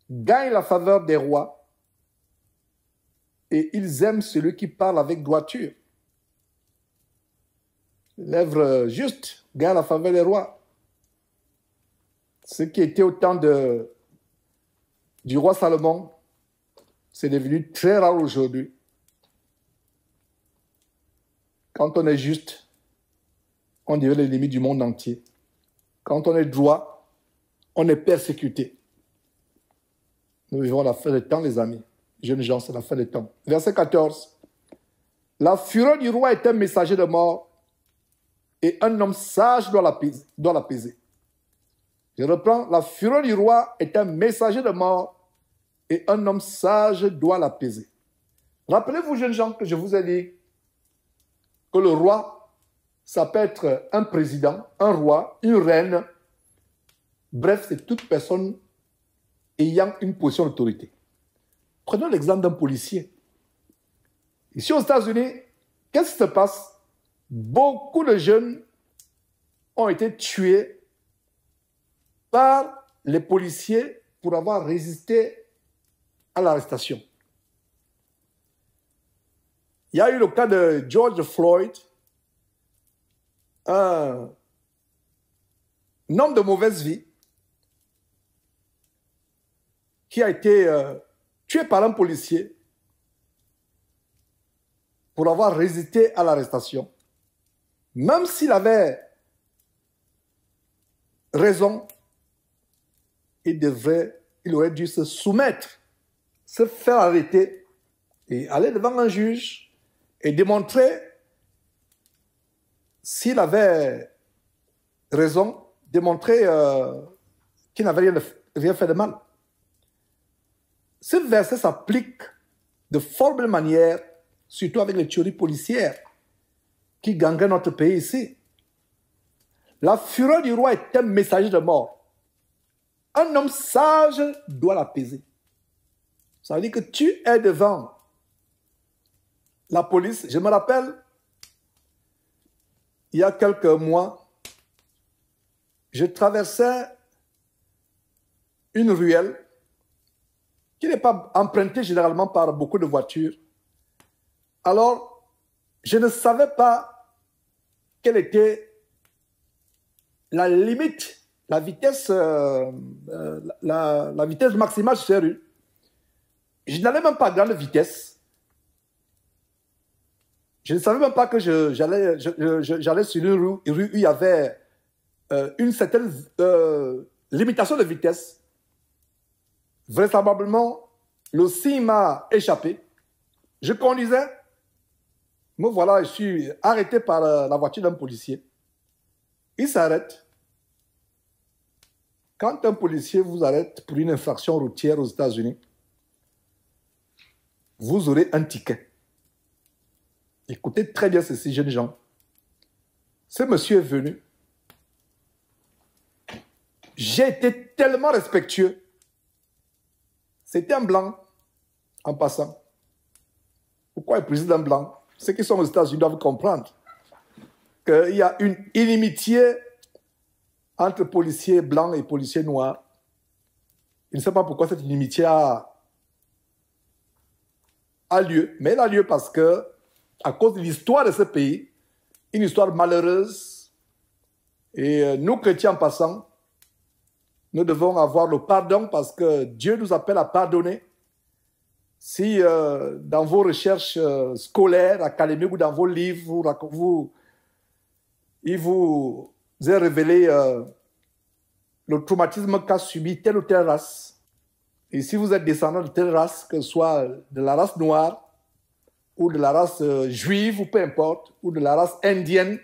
gagnent la faveur des rois et ils aiment celui qui parle avec droiture lèvres justes gagnent la faveur des rois. Ce qui était au temps de, du roi Salomon, c'est devenu très rare aujourd'hui. Quand on est juste, on devient l'ennemi du monde entier. Quand on est droit, on est persécuté. Nous vivons la fin des temps, les amis. Jeunes gens, c'est la fin des temps. Verset 14. La fureur du roi est un messager de mort et un homme sage doit l'apaiser. Je reprends, la fureur du roi est un messager de mort et un homme sage doit l'apaiser. Rappelez-vous, jeunes gens, que je vous ai dit que le roi, ça peut être un président, un roi, une reine. Bref, c'est toute personne ayant une position d'autorité. Prenons l'exemple d'un policier. Ici aux États-Unis, qu'est-ce qui se passe? Beaucoup de jeunes ont été tués par les policiers pour avoir résisté à l'arrestation. Il y a eu le cas de George Floyd, un homme de mauvaise vie qui a été euh, tué par un policier pour avoir résisté à l'arrestation même s'il avait raison, il devrait, il aurait dû se soumettre, se faire arrêter et aller devant un juge et démontrer s'il avait raison, démontrer euh, qu'il n'avait rien, rien, fait de mal. Ce verset s'applique de formelle manière, surtout avec les théories policières qui gangrène notre pays ici. La fureur du roi est un messager de mort. Un homme sage doit l'apaiser. Ça veut dire que tu es devant la police. Je me rappelle, il y a quelques mois, je traversais une ruelle qui n'est pas empruntée généralement par beaucoup de voitures. Alors, je ne savais pas quelle était la limite, la vitesse, euh, euh, la, vitesse maximale sur ces rues. Je n'allais même pas à grande vitesse. Je ne savais même pas que j'allais sur une rue, rue, où il y avait euh, une certaine limitation de vitesse. Vraisemblablement, le signe m'a échappé. Je conduisais. Me voilà, je suis arrêté par la voiture d'un policier. Il s'arrête. Quand un policier vous arrête pour une infraction routière aux États-Unis, vous aurez un ticket. Écoutez très bien ceci, jeunes gens. Ce monsieur est venu. J'ai été tellement respectueux. C'était un blanc en passant. Pourquoi il président blanc? Ceux qui sont aux États-Unis doivent comprendre qu'il y a une inimitié entre policiers blancs et policiers noirs. Il ne sait pas pourquoi cette inimitié a, a lieu, mais elle a lieu parce que, à cause de l'histoire de ce pays, une histoire malheureuse, et euh, nous, chrétiens en passant, nous devons avoir le pardon parce que Dieu nous appelle à pardonner. Si euh, dans vos recherches euh, scolaires, académiques ou dans vos livres, vous, il vous a révélé euh, le traumatisme qu'a subi telle ou telle race. Et si vous êtes descendant de telle race, que ce soit de la race noire, ou de la race juive, ou peu importe, ou de la race indienne,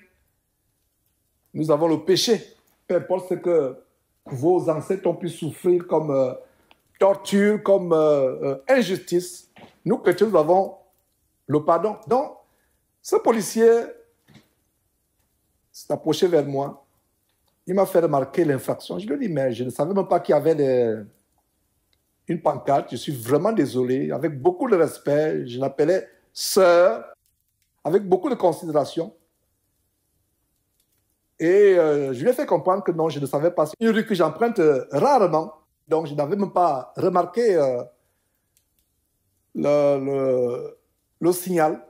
nous avons le péché. Peu importe ce que vos ancêtres ont pu souffrir comme euh, torture, comme injustice, nous chrétiens, nous avons le pardon. Donc, ce policier s'est approché vers moi. Il m'a fait remarquer l'infraction. Je lui ai dit, mais je ne savais même pas qu'il y avait une pancarte. Je suis vraiment désolé. Avec beaucoup de respect, je l'appelais sœur, avec beaucoup de considération. Et euh, je lui ai fait comprendre que non, je ne savais pas. Une rue que j'emprunte euh, rarement. Donc, je n'avais même pas remarqué euh, le, signal.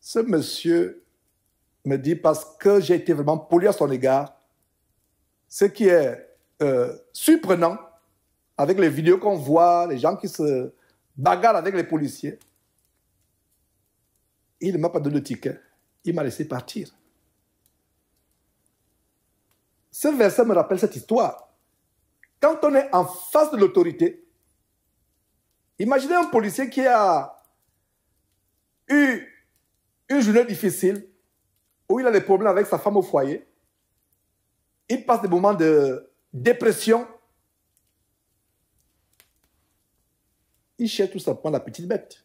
Ce monsieur me dit parce que j'ai été vraiment poli à son égard, ce qui est surprenant avec les vidéos qu'on voit, les gens qui se bagarrent avec les policiers. Il ne m'a pas donné le ticket, il m'a laissé partir. Ce verset me rappelle cette histoire. Quand on est en face de l'autorité, imaginez un policier qui a eu une journée difficile, où il a des problèmes avec sa femme au foyer, il passe des moments de dépression, il cherche tout simplement la petite bête.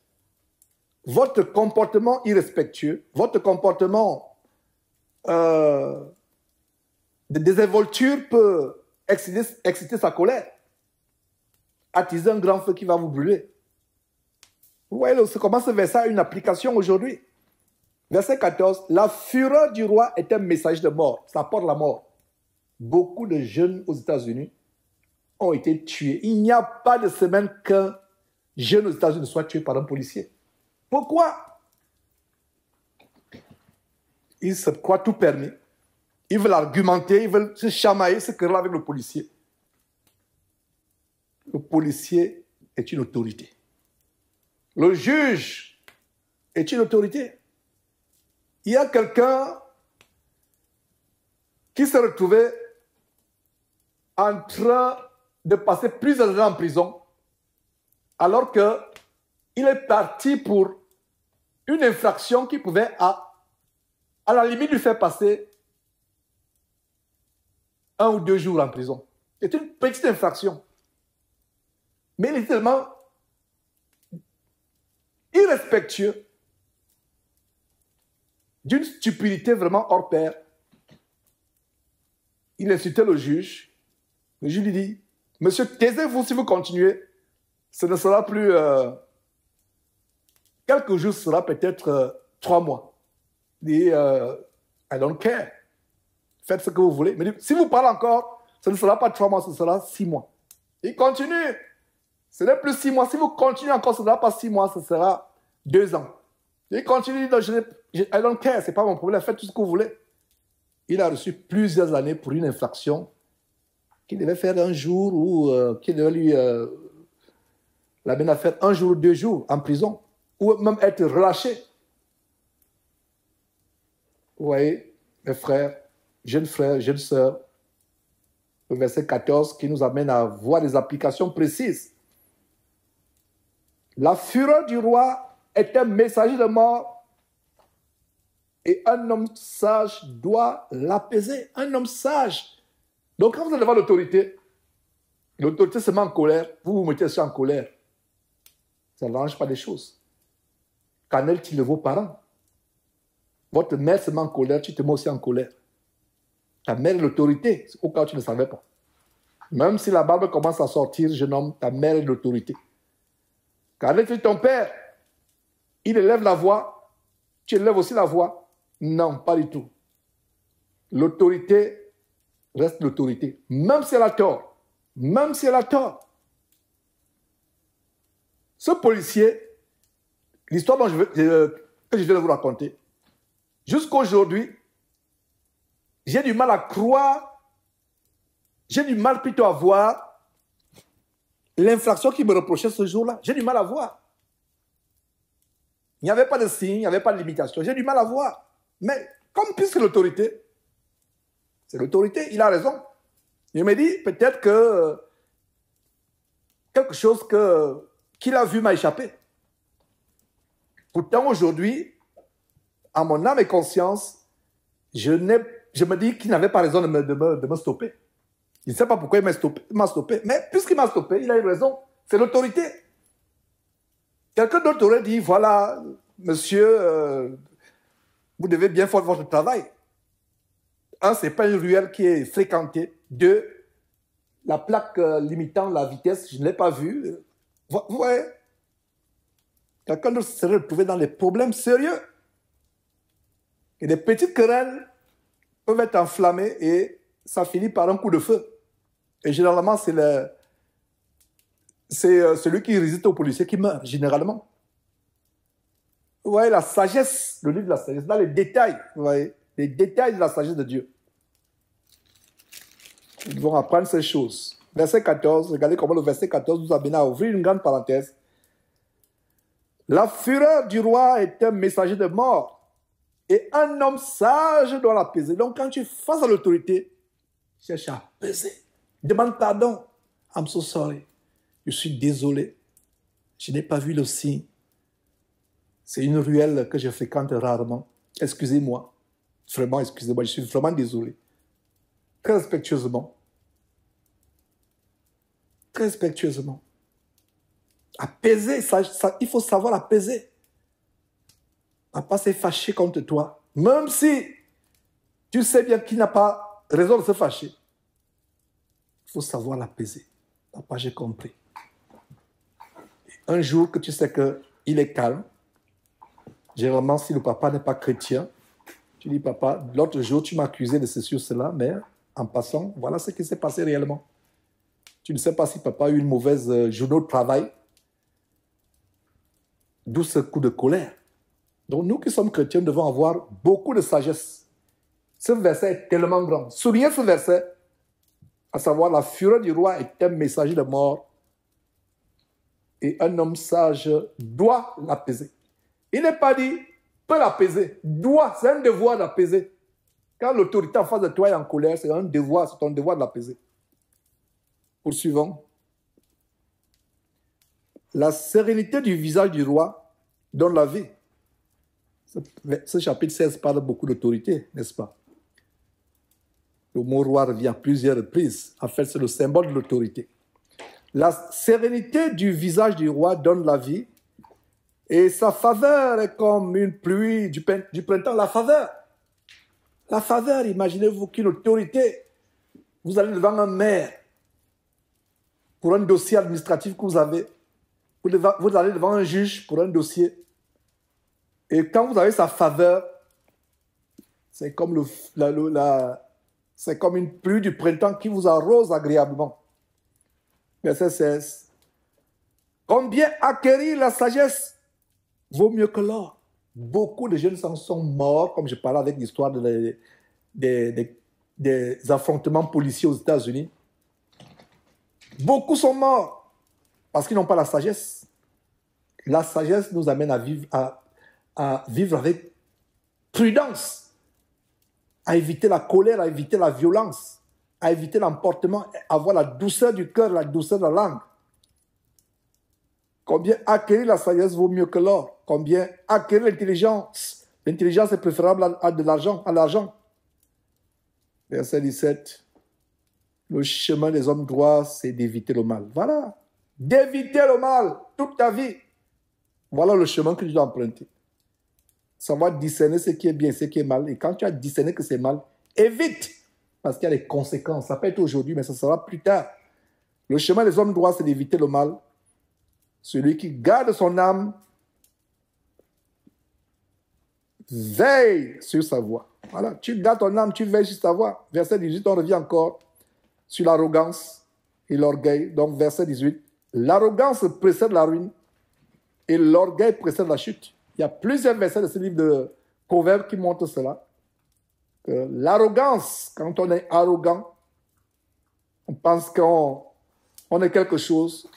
Votre comportement irrespectueux, votre comportement euh, de désinvolture peut exciter, sa colère, attiser un grand feu qui va vous brûler. Vous voyez comment ce verset a une application aujourd'hui. Verset 14, la fureur du roi est un message de mort, ça porte la mort. Beaucoup de jeunes aux États-Unis ont été tués. Il n'y a pas de semaine qu'un jeune aux États-Unis soit tué par un policier. Pourquoi? Ils se croient tout permis. Ils veulent argumenter, ils veulent se chamailler, se quereller avec le policier. Le policier est une autorité. Le juge est une autorité il y a quelqu'un qui s'est retrouvé en train de passer plusieurs années en prison alors qu'il est parti pour une infraction qui pouvait, à, à la limite, lui faire passer un ou deux jours en prison. C'est une petite infraction. Mais il est tellement irrespectueux d'une stupidité vraiment hors pair. Il insultait le juge. Le juge lui dit, Monsieur, taisez-vous si vous continuez. ce ne sera plus euh, quelques jours, ce sera peut-être euh, trois mois. Il dit, euh, I don't care. Faites ce que vous voulez. Mais si vous parlez encore, ce ne sera pas trois mois, ce sera six mois. Il continue. Ce n'est plus six mois. Si vous continuez encore, ce ne sera pas six mois, ce sera deux ans. Il continue, je, je, I don't care, ce n'est pas mon problème, faites tout ce que vous voulez. Il a reçu plusieurs années pour une infraction qu'il devait faire un jour ou euh, qu'il devait lui euh, l'amener à faire un jour ou deux jours en prison ou même être relâché. Vous voyez, mes frères, jeunes frères, jeunes sœurs, le verset 14 qui nous amène à voir des applications précises. La fureur du roi est un messager de mort et un homme sage doit l'apaiser. Un homme sage. Donc quand vous allez voir l'autorité, l'autorité se met en colère, vous vous mettez aussi en colère. Ça n'arrange pas les choses. Qu'en est-il de vos parents Votre mère se met en colère, tu te mets aussi en colère. Ta mère est l'autorité, au cas où tu ne savais pas. Même si la barbe commence à sortir, jeune homme, ta mère est l'autorité. Qu'en est-il ton père Il élève la voix, tu élèves aussi la voix. Non, pas du tout. L'autorité reste l'autorité, même si elle a tort. Même si elle a tort. Ce policier, l'histoire euh, que je de vous raconter, jusqu'à aujourd'hui, j'ai du mal à croire, j'ai du mal plutôt à voir l'infraction qui me reprochait ce jour-là. J'ai du mal à voir. Il n'y avait pas de signe, il n'y avait pas de limitation. J'ai du mal à voir. Mais comme puisque l'autorité, c'est l'autorité, il a raison. Il me dit peut-être que quelque chose que qu'il a vu m'a échappé. Pourtant, aujourd'hui, à mon âme et conscience, je, je me dis qu'il n'avait pas raison de me, stopper. Il ne sait pas pourquoi il m'a stoppé, Mais puisqu'il m'a stoppé, il a une raison. C'est l'autorité. Quelqu'un d'autre aurait dit, voilà, monsieur, euh, vous devez bien faire votre travail. Un, ce n'est pas une ruelle qui est fréquentée. Deux, la plaque euh, limitant la vitesse, je ne l'ai pas vue. Vous voyez? Quelqu'un d'autre serait retrouvé dans des problèmes sérieux. Et des petites querelles peuvent être enflammées et ça finit par un coup de feu. Et généralement, c'est le, c'est euh, celui qui résiste au policier qui meurt, généralement. Vous voyez, la sagesse, le livre de la sagesse, dans les détails, vous voyez, les détails de la sagesse de Dieu. Nous devons apprendre ces choses. Verset 14, regardez comment le verset 14 nous amène à ouvrir une grande parenthèse. La fureur du roi est un messager de mort et un homme sage doit l'apaiser. Donc quand tu es face à l'autorité, cherche à apaiser. Demande pardon. I'm so sorry. Je suis désolé. Je n'ai pas vu le signe. C'est une ruelle que je fréquente rarement. Excusez-moi. Vraiment, excusez-moi. Je suis vraiment désolé. Très respectueusement. Très respectueusement. Apaiser, ça, il faut savoir apaiser. À pas se fâcher contre toi. Même si tu sais bien qu'il n'a pas raison de se fâcher. Il faut savoir l'apaiser. Papa, j'ai compris. Un jour que tu sais qu'il est calme, généralement si le papa n'est pas chrétien, tu dis, papa, l'autre jour tu m'as accusé de ceci ou cela, mais en passant, voilà ce qui s'est passé réellement. Tu ne sais pas si papa a eu une mauvaise euh, journée de travail, D'où ce coup de colère. Donc nous qui sommes chrétiens devons avoir beaucoup de sagesse. Ce verset est tellement grand. Soulignez ce verset, à savoir la fureur du roi est un messager de mort et un homme sage doit l'apaiser. Il n'est pas dit peut l'apaiser, doit, c'est un devoir d'apaiser. Quand l'autorité en face de toi est en colère, c'est un devoir, c'est ton devoir de l'apaiser. Poursuivons. La sérénité du visage du roi donne la vie. Ce, chapitre 16 parle beaucoup d'autorité, n'est-ce pas? Le mot roi revient à plusieurs reprises. En fait, c'est le symbole de l'autorité. La sérénité du visage du roi donne la vie et sa faveur est comme une pluie du, printemps. La faveur. La faveur, imaginez-vous qu'une autorité, vous allez devant un maire pour un dossier administratif que vous avez, Vous, allez devant un juge pour un dossier. Et quand vous avez sa faveur, c'est comme, la, c'est comme une pluie du printemps qui vous arrose agréablement. Verset 16. Combien acquérir la sagesse? Vaut mieux que l'or. Beaucoup de jeunes sont morts, comme je parlais avec l'histoire des, des, des affrontements policiers aux États-Unis. Beaucoup sont morts parce qu'ils n'ont pas la sagesse. La sagesse nous amène à vivre, à, à vivre avec prudence, à éviter la colère, à éviter la violence, à éviter l'emportement, avoir la douceur du cœur, la douceur de la langue. Combien acquérir la sagesse vaut mieux que l'or? Combien acquérir l'intelligence? L'intelligence est préférable à, de l'argent, à l'argent. Verset 17. Le chemin des hommes droits, c'est d'éviter le mal. Voilà. D'éviter le mal toute ta vie. Voilà le chemin que tu dois emprunter. Savoir discerner ce qui est bien, ce qui est mal. Et quand tu as discerné que c'est mal, évite. Parce qu'il y a des conséquences. Ça peut être aujourd'hui, mais ça sera plus tard. Le chemin des hommes droits, c'est d'éviter le mal. Celui qui garde son âme veille sur sa voie. Voilà, tu gardes ton âme, tu veilles sur sa voie. Verset 18, on revient encore sur l'arrogance et l'orgueil. Donc, verset 18, l'arrogance précède la ruine et l'orgueil précède la chute. Il y a plusieurs versets de ce livre de Proverbes qui montrent cela. L'arrogance, quand on est arrogant, on pense qu'on on est quelque chose,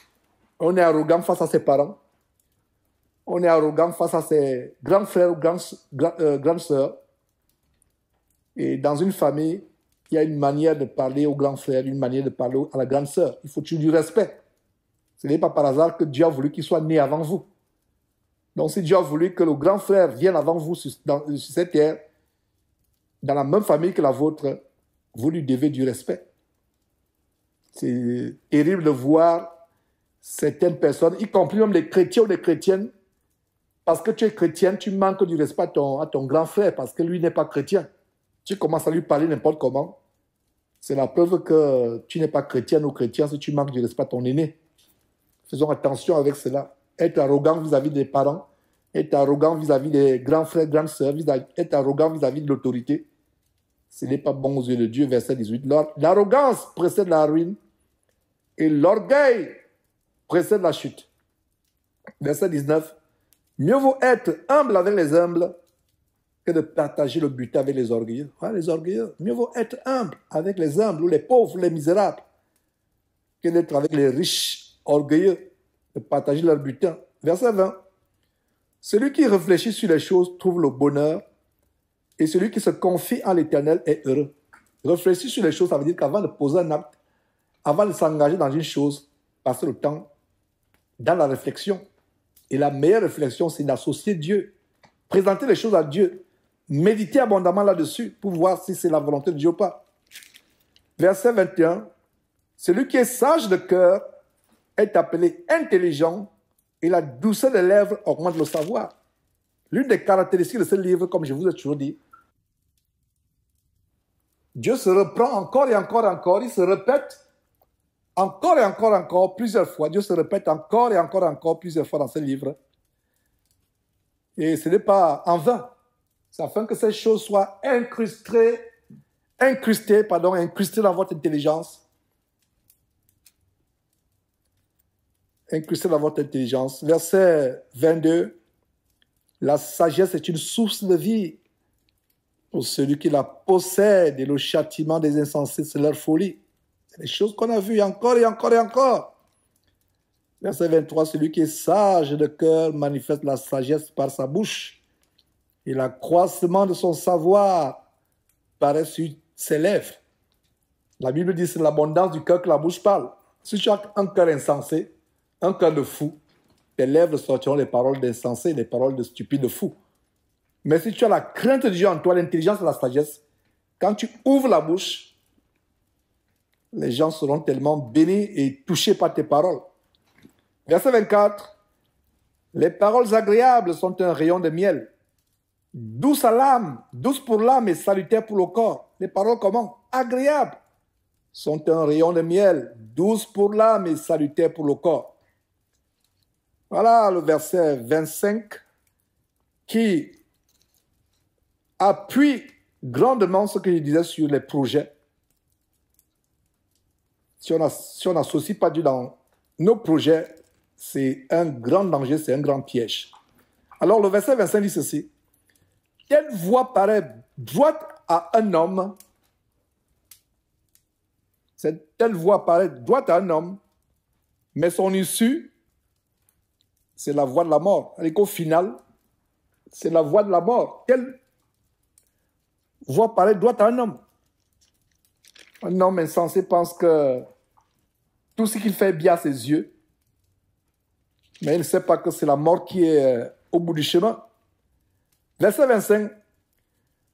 on est arrogant face à ses parents, on est arrogant face à ses grands frères ou euh, grandes sœurs. Et dans une famille, il y a une manière de parler au grand frère, une manière de parler à la grande sœur. Il faut toujours du respect. Ce n'est pas par hasard que Dieu a voulu qu'il soit né avant vous. Donc si Dieu a voulu que le grand frère vienne avant vous sur, cette terre, dans la même famille que la vôtre, vous lui devez du respect. C'est terrible de voir certaines personnes, y compris même les chrétiens ou les chrétiennes, parce que tu es chrétienne, tu manques du respect à ton grand frère parce que lui n'est pas chrétien tu commences à lui parler n'importe comment, c'est la preuve que tu n'es pas chrétien ou chrétien si tu manques du respect à ton aîné. Faisons attention avec cela. Être arrogant vis-à-vis des parents, être arrogant vis-à-vis des grands frères, grandes sœurs, être arrogant vis-à-vis de l'autorité, ce n'est pas bon aux yeux de Dieu. Verset 18. L'arrogance précède la ruine et l'orgueil précède la chute. Verset 19. Mieux vaut être humble avec les humbles de partager le but avec les orgueilleux. les orgueilleux, mieux vaut être humble avec les humbles ou les pauvres, les misérables, que d'être avec les riches orgueilleux, de partager leur butin. Verset 20. Celui qui réfléchit sur les choses trouve le bonheur, et celui qui se confie en l'Éternel est heureux. Réfléchir sur les choses, ça veut dire qu'avant de poser un acte, avant de s'engager dans une chose, passer le temps dans la réflexion. Et la meilleure réflexion, c'est d'associer Dieu, présenter les choses à Dieu, Méditez abondamment là-dessus pour voir si c'est la volonté de Dieu ou pas. Verset 21. Celui qui est sage de cœur est appelé intelligent et la douceur des lèvres augmente le savoir. L'une des caractéristiques de ce livre, comme je vous ai toujours dit, Dieu se reprend encore et encore et encore, il se répète encore et encore et encore plusieurs fois. Dieu se répète encore et encore et encore plusieurs fois dans ce livre. Et ce n'est pas en vain. C'est afin que ces choses soient incrustées, incrustées, pardon, incrustées dans votre intelligence. Incrustées dans votre intelligence. Verset 22. La sagesse est une source de vie pour celui qui la possède et le châtiment des insensés, c'est leur folie. C'est des choses qu'on a vues encore et encore et encore. Verset 23, celui qui est sage de cœur manifeste la sagesse par sa bouche et l'accroissement de son savoir paraît sur ses lèvres. La Bible dit c'est l'abondance du cœur que la bouche parle. Si tu as un cœur insensé, un cœur de fou, tes lèvres sortiront les paroles d'insensé, les paroles de stupide, de fou. Mais si tu as la crainte de Dieu en toi, l'intelligence et la sagesse, quand tu ouvres la bouche, les gens seront tellement bénis et touchés par tes paroles. Verset 24. Les paroles agréables sont un rayon de miel douce à l'âme, douce pour l'âme et salutaire pour le corps. Les paroles comment? Agréables sont un rayon de miel, douce pour l'âme et salutaire pour le corps. Voilà le verset 25 qui appuie grandement ce que je disais sur les projets. Si on n'associe pas Dieu dans nos projets, c'est un grand danger, c'est un grand piège. Alors le verset 25 dit ceci. Telle voix paraît droite à un homme? Cette telle voix paraît droite à un homme, mais son issue, c'est la voie de la mort. Et qu'au final, c'est la voie de la mort. Telle voix paraît droite à un homme? Un homme insensé pense que tout ce qu'il fait est bien à ses yeux, mais il ne sait pas que c'est la mort qui est euh, au bout du chemin. Verset 25.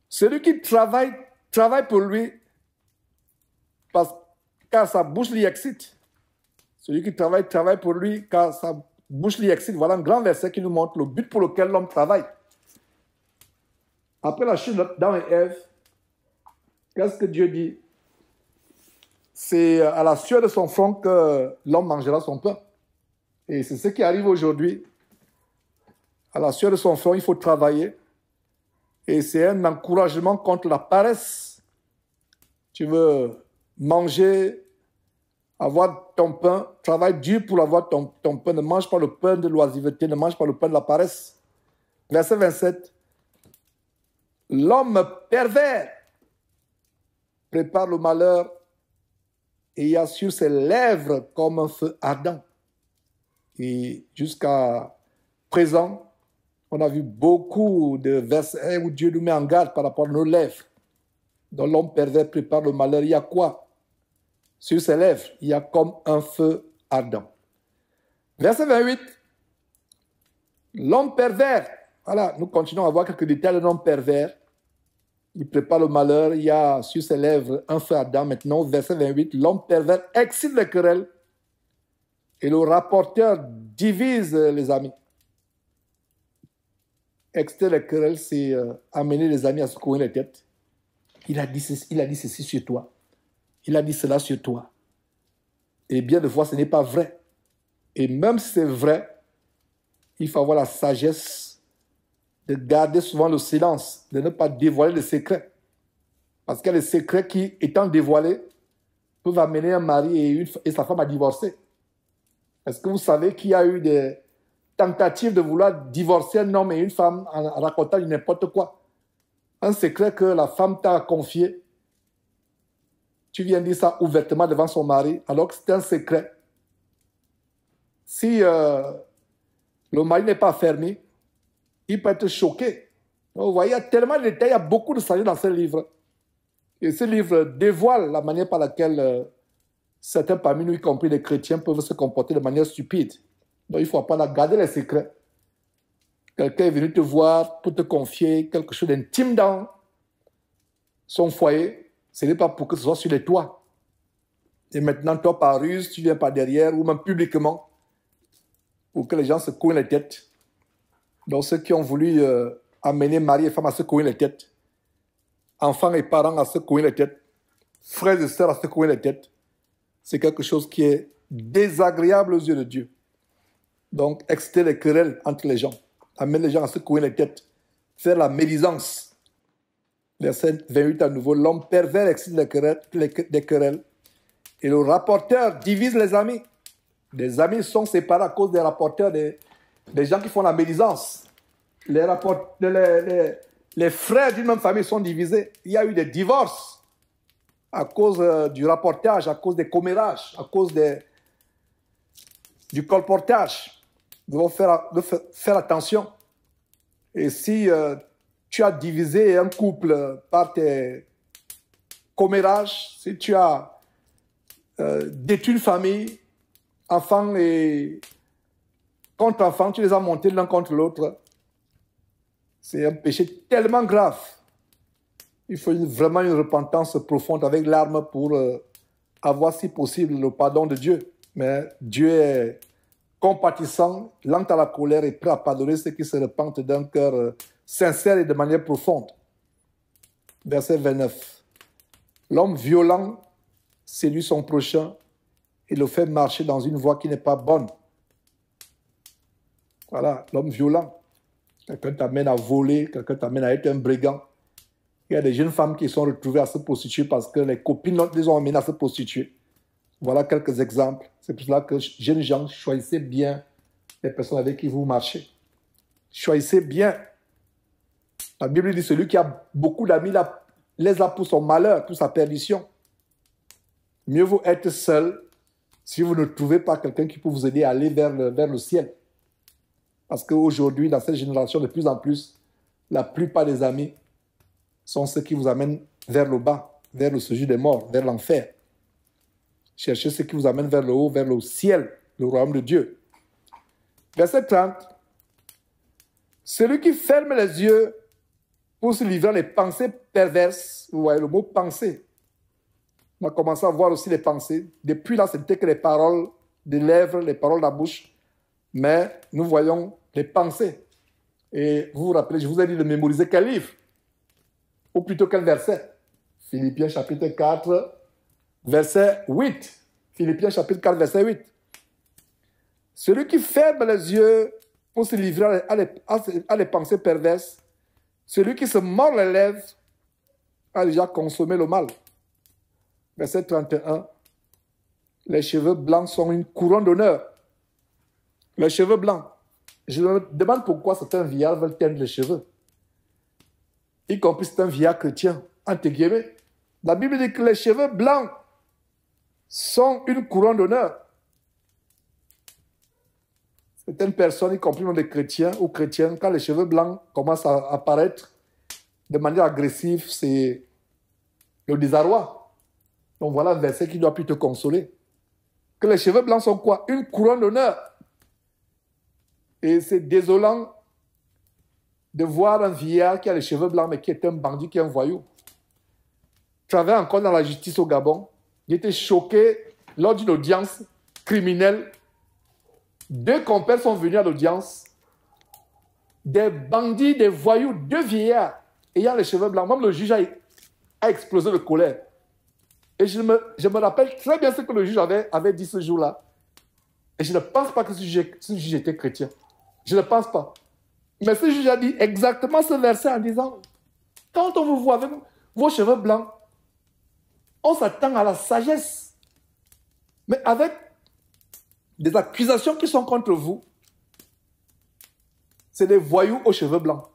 Celui qui travaille, travaille pour lui, parce, car sa bouche l'y excite. Celui qui travaille, travaille pour lui, car sa bouche l'y excite. Voilà un grand verset qui nous montre le but pour lequel l'homme travaille. Après la chute d'Adam et qu'est-ce que Dieu dit? C'est à la sueur de son front que l'homme mangera son pain. Et c'est ce qui arrive aujourd'hui. À la sueur de son front, il faut travailler. Et c'est un encouragement contre la paresse. Tu veux manger, avoir ton pain, travaille dur pour avoir ton, ton pain. Ne mange pas le pain de l'oisiveté, ne mange pas le pain de la paresse. Verset 27. L'homme pervers prépare le malheur et il a sur ses lèvres comme un feu ardent. Et jusqu'à présent, on a vu beaucoup de versets où Dieu nous met en garde par rapport à nos lèvres. Dans l'homme pervers prépare le malheur. Il y a quoi? Sur ses lèvres, il y a comme un feu ardent. Verset 28. L'homme pervers. Voilà, nous continuons à voir quelques détails de l'homme pervers. Il prépare le malheur. Il y a sur ses lèvres un feu ardent. Maintenant, verset 28. L'homme pervers excite les querelles et le rapporteur divise les amis. Exciter les querelles, c'est euh, amener les amis à se courir les têtes. Il a, dit il a dit ceci sur toi. Il a dit cela sur toi. Et bien de fois, ce n'est pas vrai. Et même si c'est vrai, il faut avoir la sagesse de garder souvent le silence, de ne pas dévoiler les secrets. Parce qu'il y a des secrets qui, étant dévoilés, peuvent amener un mari et, et sa femme à divorcer. Est-ce que vous savez qu'il y a eu des tentatives de vouloir divorcer un homme et une femme en racontant n'importe quoi? Un secret que la femme t'a confié. Tu viens dire ça ouvertement devant son mari, alors que c'est un secret. Si euh, le mari n'est pas fermé, il peut être choqué. Vous voyez, il y a tellement de détails, il y a beaucoup de sagesse dans ce livre. Et ce livre dévoile la manière par laquelle euh, certains parmi nous, y compris les chrétiens, peuvent se comporter de manière stupide. Donc il faut à garder les secrets. Quelqu'un est venu te voir pour te confier quelque chose d'intime dans son foyer. Ce n'est pas pour que ce soit sur les toits. Et maintenant, toi, par ruse, tu viens par derrière ou même publiquement pour que les gens se couillent les têtes. Donc ceux qui ont voulu euh, amener mari et femme à se couiller les têtes, enfants et parents à se couiller les têtes, frères et sœurs à se couiller les têtes, c'est quelque chose qui est désagréable aux yeux de Dieu. Donc, exciter les querelles entre les gens, amener les gens à se courir les têtes, faire la médisance. Verset 28 à nouveau, l'homme pervers excite les, querelles et le rapporteur divise les amis. Les amis sont séparés à cause des rapporteurs, des, des gens qui font la médisance. Les, les, les frères d'une même famille sont divisés. Il y a eu des divorces à cause euh, du rapportage, à cause des commérages, à cause des, du colportage. Nous devons faire, faire attention. Et si euh, tu as divisé un couple par tes commérages, si tu as euh, détruit une famille, enfants et contre enfants, tu les as montés l'un contre l'autre, c'est un péché tellement grave il faut vraiment une repentance profonde avec l'arme pour euh, avoir, si possible, le pardon de Dieu. Mais Dieu est compatissant, lent à la colère et prêt à pardonner ceux qui se repentent d'un cœur euh, sincère et de manière profonde. Verset 29. L'homme violent séduit son prochain et le fait marcher dans une voie qui n'est pas bonne. Voilà, l'homme violent. Quelqu'un t'amène à voler, quelqu'un t'amène à être un brigand. Il y a des jeunes femmes qui sont retrouvées à se prostituer parce que les copines les ont amenées à se prostituer. Voilà quelques exemples. C'est pour cela que, jeunes gens, choisissez bien les personnes avec qui vous marchez. Choisissez bien. La Bible dit celui qui a beaucoup d'amis les a pour son malheur, pour sa perdition. Mieux vaut être seul si vous ne trouvez pas quelqu'un qui peut vous aider à aller vers le, ciel. Parce qu'aujourd'hui, dans cette génération, de plus en plus, la plupart des amis sont ceux qui vous amènent vers le bas, vers le séjour des morts, vers l'enfer. Cherchez ceux qui vous amènent vers le haut, vers le ciel, le royaume de Dieu. Verset 30. Celui qui ferme les yeux pour se livrer les pensées perverses, vous voyez le mot pensée. On a commencé à voir aussi les pensées. Depuis là, ce n'était que les paroles des lèvres, les paroles de la bouche. Mais nous voyons les pensées. Et vous vous rappelez, je vous ai dit de mémoriser quel livre? Ou plutôt quel verset? Philippiens chapitre 4, verset 8. Philippiens chapitre 4, verset 8. Celui qui ferme les yeux pour se livrer à les, pensées perverses, celui qui se mord les lèvres a déjà consommé le mal. Verset 31. Les cheveux blancs sont une couronne d'honneur. Les cheveux blancs. Je me demande pourquoi certains vieillards veulent teindre les cheveux. Y compris un vieillard chrétien, entre guillemets. La Bible dit que les cheveux blancs sont une couronne d'honneur. Certaines personnes, y compris des chrétiens ou chrétiennes, quand les cheveux blancs commencent à apparaître de manière agressive, c'est le désarroi. Donc voilà un verset qui doit plus te consoler. Que les cheveux blancs sont quoi? Une couronne d'honneur. Et c'est désolant de voir un vieillard qui a les cheveux blancs mais qui est un bandit, qui est un voyou. Je encore dans la justice au Gabon. J'étais choqué lors d'une audience criminelle deux compères sont venus à l'audience. Des bandits, des voyous, deux vieillards ayant les cheveux blancs. Même le juge a, explosé de colère. Et je me, je me, rappelle très bien ce que le juge avait, dit ce jour-là. Et je ne pense pas que ce juge, ce juge était chrétien. Je ne pense pas. Mais ce juge a dit exactement ce verset en disant, quand on vous voit avec vos cheveux blancs, on s'attend à la sagesse. Mais avec des accusations qui sont contre vous, c'est des voyous aux cheveux blancs.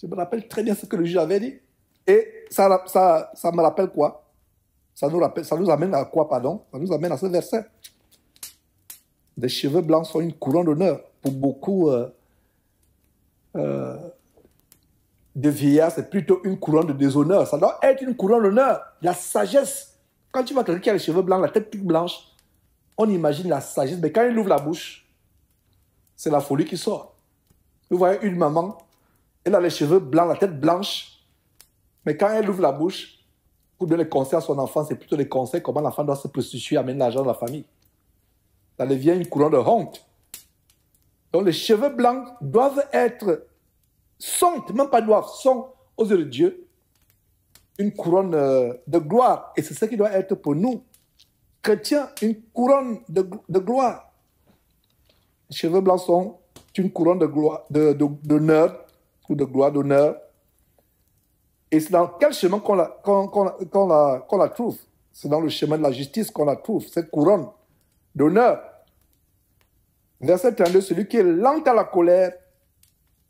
Je me rappelle très bien ce que le juge avait dit. Et ça, ça, ça me rappelle quoi? Ça nous, rappelle, ça nous amène à quoi, pardon? Ça nous amène à ce verset. Des cheveux blancs sont une couronne d'honneur. Pour beaucoup euh, euh, de vieillards, c'est plutôt une couronne de déshonneur. Ça doit être une couronne d'honneur. La sagesse. Quand tu vois quelqu'un qui a les cheveux blancs, la tête toute blanche, on imagine la sagesse, mais quand il ouvre la bouche, c'est la folie qui sort. Vous voyez une maman, elle a les cheveux blancs, la tête blanche, mais quand elle ouvre la bouche, pour donner les conseils à son enfant, c'est plutôt les conseils comment l'enfant doit se prostituer, amener l'argent de la famille. Ça devient une couronne de honte. Donc les cheveux blancs doivent être, sont, même pas doivent, sont aux yeux de Dieu, une couronne euh, de gloire. Et c'est ce qui doit être pour nous chrétien une couronne de, de gloire. Les cheveux blancs sont une couronne de gloire, d'honneur, de, ou de gloire, d'honneur. Et c'est dans quel chemin qu'on, la, la trouve? C'est dans le chemin de la justice qu'on la trouve, cette couronne d'honneur. Verset 32, celui qui est lent à la colère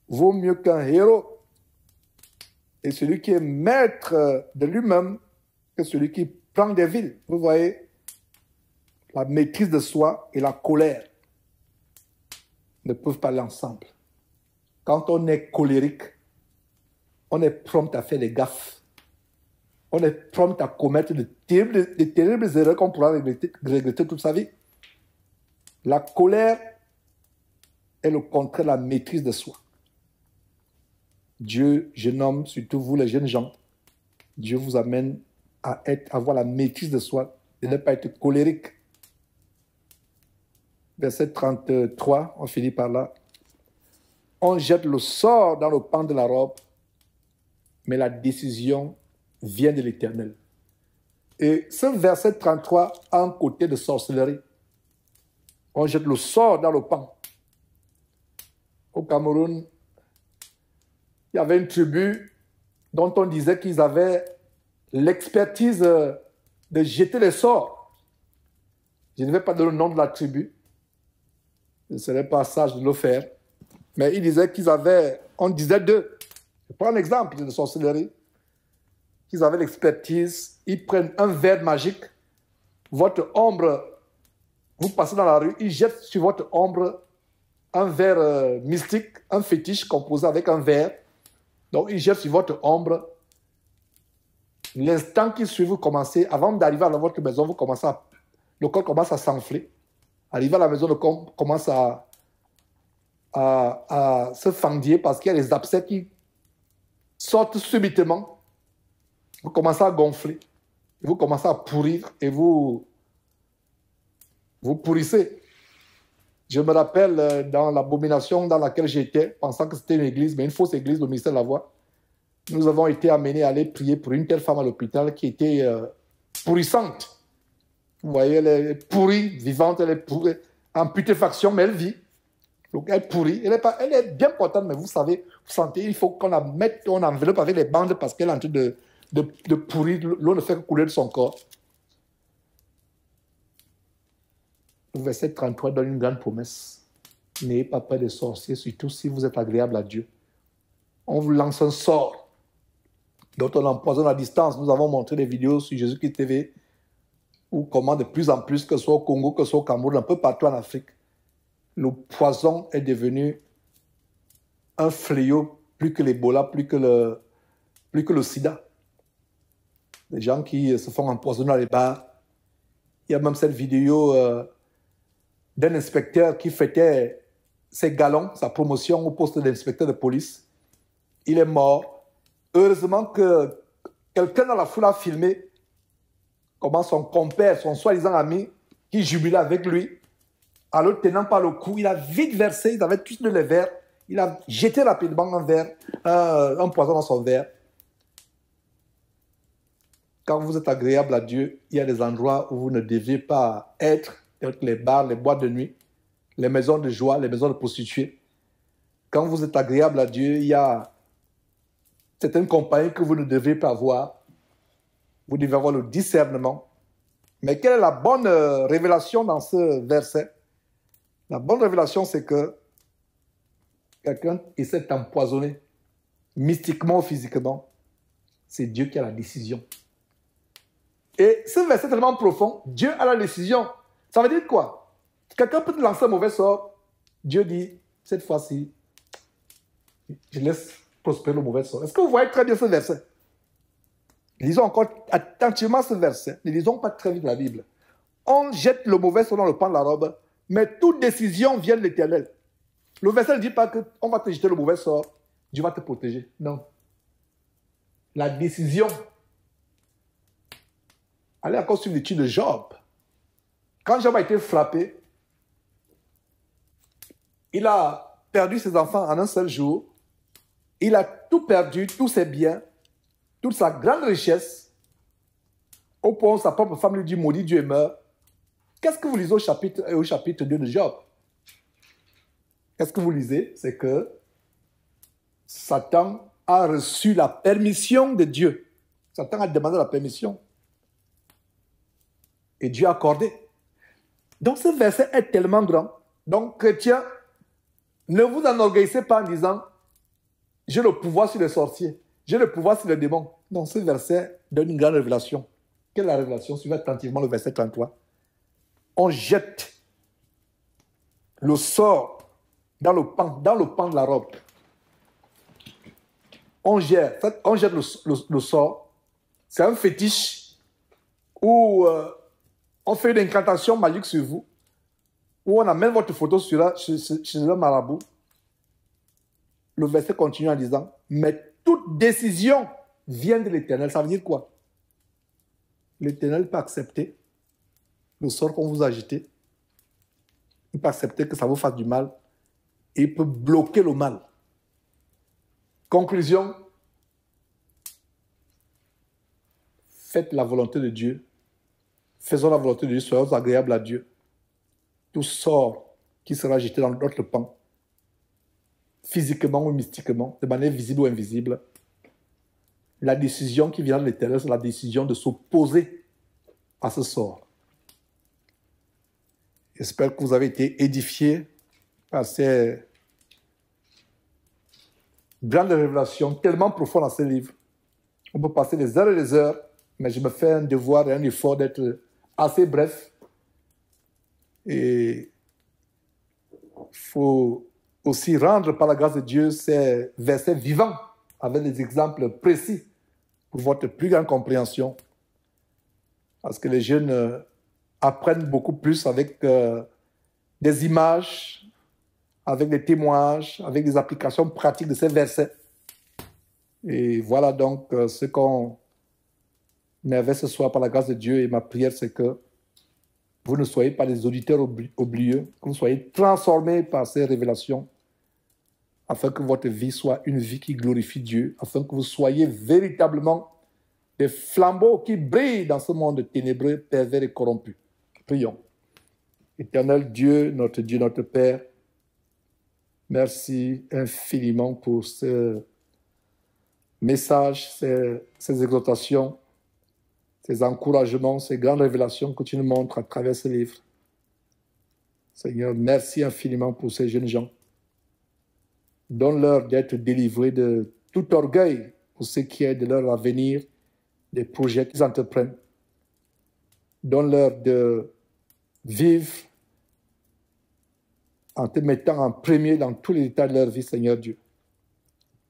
vaut mieux qu'un héros. Et celui qui est maître de lui-même que celui qui prend des villes. Vous voyez, la maîtrise de soi et la colère ne peuvent pas aller ensemble. Quand on est colérique, on est prompt à faire des gaffes. On est prompt à commettre de terribles, de terribles erreurs qu'on pourra regretter, toute sa vie. La colère est le contraire de la maîtrise de soi. Dieu, je nomme surtout vous les jeunes gens, Dieu vous amène à avoir la maîtrise de soi, de ne pas être colérique, verset 33, on finit par là. On jette le sort dans le pan de la robe, mais la décision vient de l'Éternel. Et ce verset 33 a un côté de sorcellerie. On jette le sort dans le pan. au Cameroun, il y avait une tribu dont on disait qu'ils avaient l'expertise de jeter les sorts. Je ne vais pas donner le nom de la tribu. Ne serait pas sage de le faire. Mais ils disaient qu'ils avaient, on disait d'eux. Je prends un exemple de sorcellerie. Qu'ils avaient l'expertise. Ils prennent un verre magique. Votre ombre, vous passez dans la rue, ils jettent sur votre ombre un verre euh, mystique, un fétiche composé avec un verre. Donc, ils jettent sur votre ombre. L'instant qui suit, vous commencez, avant d'arriver à votre maison, vous commencez le corps commence à s'enfler. Arrivé à la maison, le corps commence à, se fendir parce qu'il y a des abcès qui sortent subitement. Vous commencez à gonfler. Vous commencez à pourrir et vous, vous pourrissez. Je me rappelle euh, dans l'abomination dans laquelle j'étais, pensant que c'était une église, mais une fausse église, le ministère de la Voix, nous avons été amenés à aller prier pour une telle femme à l'hôpital qui était euh, pourrissante. Vous voyez, elle est pourrie, vivante, elle est pourrie, en putréfaction, mais elle vit. Donc elle est pourrie. Elle est, pas, elle est bien portante, mais vous savez, vous sentez, il faut qu'on la mette, on enveloppe avec les bandes parce qu'elle est en train de, de, pourrir. L'eau ne fait que couler de son corps. Le verset 33 donne une grande promesse. N'ayez pas peur des sorciers, surtout si vous êtes agréable à Dieu. On vous lance un sort dont on empoisonne à distance. Nous avons montré des vidéos sur Jésus-Christ TV ou comment de plus en plus, que ce soit au Congo, que ce soit au Cameroun, un peu partout en Afrique, le poison est devenu un fléau plus que l'Ebola, plus que le, plus que le sida. Les gens qui se font empoisonner dans les. Il y a même cette vidéo euh, d'un inspecteur qui fêtait ses galons, sa promotion au poste d'inspecteur de police. Il est mort. Heureusement que quelqu'un dans la foule a filmé comment son compère, son soi-disant ami, qui jubilait avec lui, en le tenant par le cou, il a vite versé, il avait tous les verres, il a jeté rapidement un verre, un poison dans son verre. Quand vous êtes agréable à Dieu, il y a des endroits où vous ne devez pas être, les bars, les boîtes de nuit, les maisons de joie, les maisons de prostituées. Quand vous êtes agréable à Dieu, il y a certaines compagnies que vous ne devez pas avoir. Vous devez avoir le discernement. Mais quelle est la bonne euh, révélation dans ce verset? La bonne révélation, c'est que quelqu'un essaie de t'empoisonner, mystiquement ou physiquement. C'est Dieu qui a la décision. Et ce verset est tellement profond, Dieu a la décision. Ça veut dire quoi? Quelqu'un peut te lancer un mauvais sort. Dieu dit, cette fois-ci, je laisse prospérer le mauvais sort. Est-ce que vous voyez très bien ce verset? Lisons encore attentivement ce verset. Ne lisons pas très vite la Bible. On jette le mauvais dans le pan de la robe mais toute décision vient de l'éternel. Le verset ne dit pas qu'on va te jeter le mauvais sort, Dieu va te protéger. Non. La décision. Allez encore sur l'étude de Job. Quand Job a été frappé, il a perdu ses enfants en un seul jour. Il a tout perdu, tous ses biens, toute sa grande richesse. Au point où sa propre femme lui dit Maudit Dieu meurt. Qu'est-ce que vous lisez au chapitre, au chapitre 2 de Job? Qu'est-ce que vous lisez? C'est que Satan a reçu la permission de Dieu. Satan a demandé la permission. Et Dieu a accordé. Donc ce verset est tellement grand. Donc chrétien, ne vous enorgueillissez pas en disant, j'ai le pouvoir sur les sorciers, j'ai le pouvoir sur les démons. Non, ce verset donne une grande révélation. Quelle est la révélation? Suivez attentivement le verset 33 on jette le sort dans le pan, dans le pan de la robe. On jette, on jette le, sort. C'est un fétiche où euh, on fait une incantation magique sur vous, où on amène votre photo sur chez, chez un marabout. Le verset continue en disant, mais toute décision vient de l'éternel. Ça veut dire quoi? L'éternel peut accepter le sort qu'on vous a agité, il peut accepter que ça vous fasse du mal et il peut bloquer le mal. Conclusion, faites la volonté de Dieu. Faisons la volonté de Dieu, soyons agréables à Dieu. Tout sort qui sera jeté dans notre pan physiquement ou mystiquement, de manière visible ou invisible, la décision qui vient de l'éternel, c'est la décision de s'opposer à ce sort. J'espère que vous avez été édifiés par ces grandes révélations tellement profondes dans ce livre. On peut passer des heures et des heures, mais je me fais un devoir et un effort d'être assez bref. Et il faut aussi rendre par la grâce de Dieu ces versets vivants avec des exemples précis pour votre plus grande compréhension. Parce que les jeunes euh, apprennent beaucoup plus avec euh, des images, avec des témoignages, avec des applications pratiques de ces versets. Et voilà donc euh, ce qu'on avait ce soir par la grâce de Dieu. Et ma prière, c'est que vous ne soyez pas des auditeurs oublieux, que vous soyez transformés par ces révélations, afin que votre vie soit une vie qui glorifie Dieu, afin que vous soyez véritablement des flambeaux qui brillent dans ce monde ténébreux, pervers et corrompu. Prions. Éternel Dieu, notre Dieu, notre Père, merci infiniment pour ce message, ces, ces exhortations, ces encouragements, ces grandes révélations que tu nous montres à travers ce livre. Seigneur, merci infiniment pour ces jeunes gens. Donne-leur d'être délivrés de tout orgueil pour ce qui est de leur avenir, des projets qu'ils entreprennent. Donne-leur de vivre en te mettant en premier dans tous les états de leur vie, Seigneur Dieu.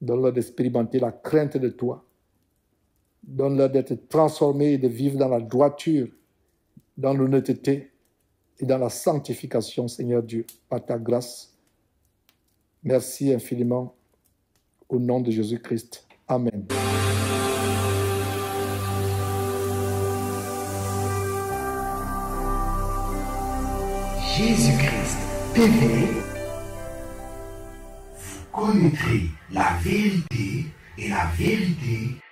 Donne-leur d'expérimenter la crainte de toi. Donne-leur d'être transformés et de vivre dans la droiture, dans l'honnêteté et dans la sanctification, Seigneur Dieu, par ta grâce. Merci infiniment au nom de Jésus-Christ. Amen. Jésus-Christ TV, vous connaîtrez la vérité et la vérité.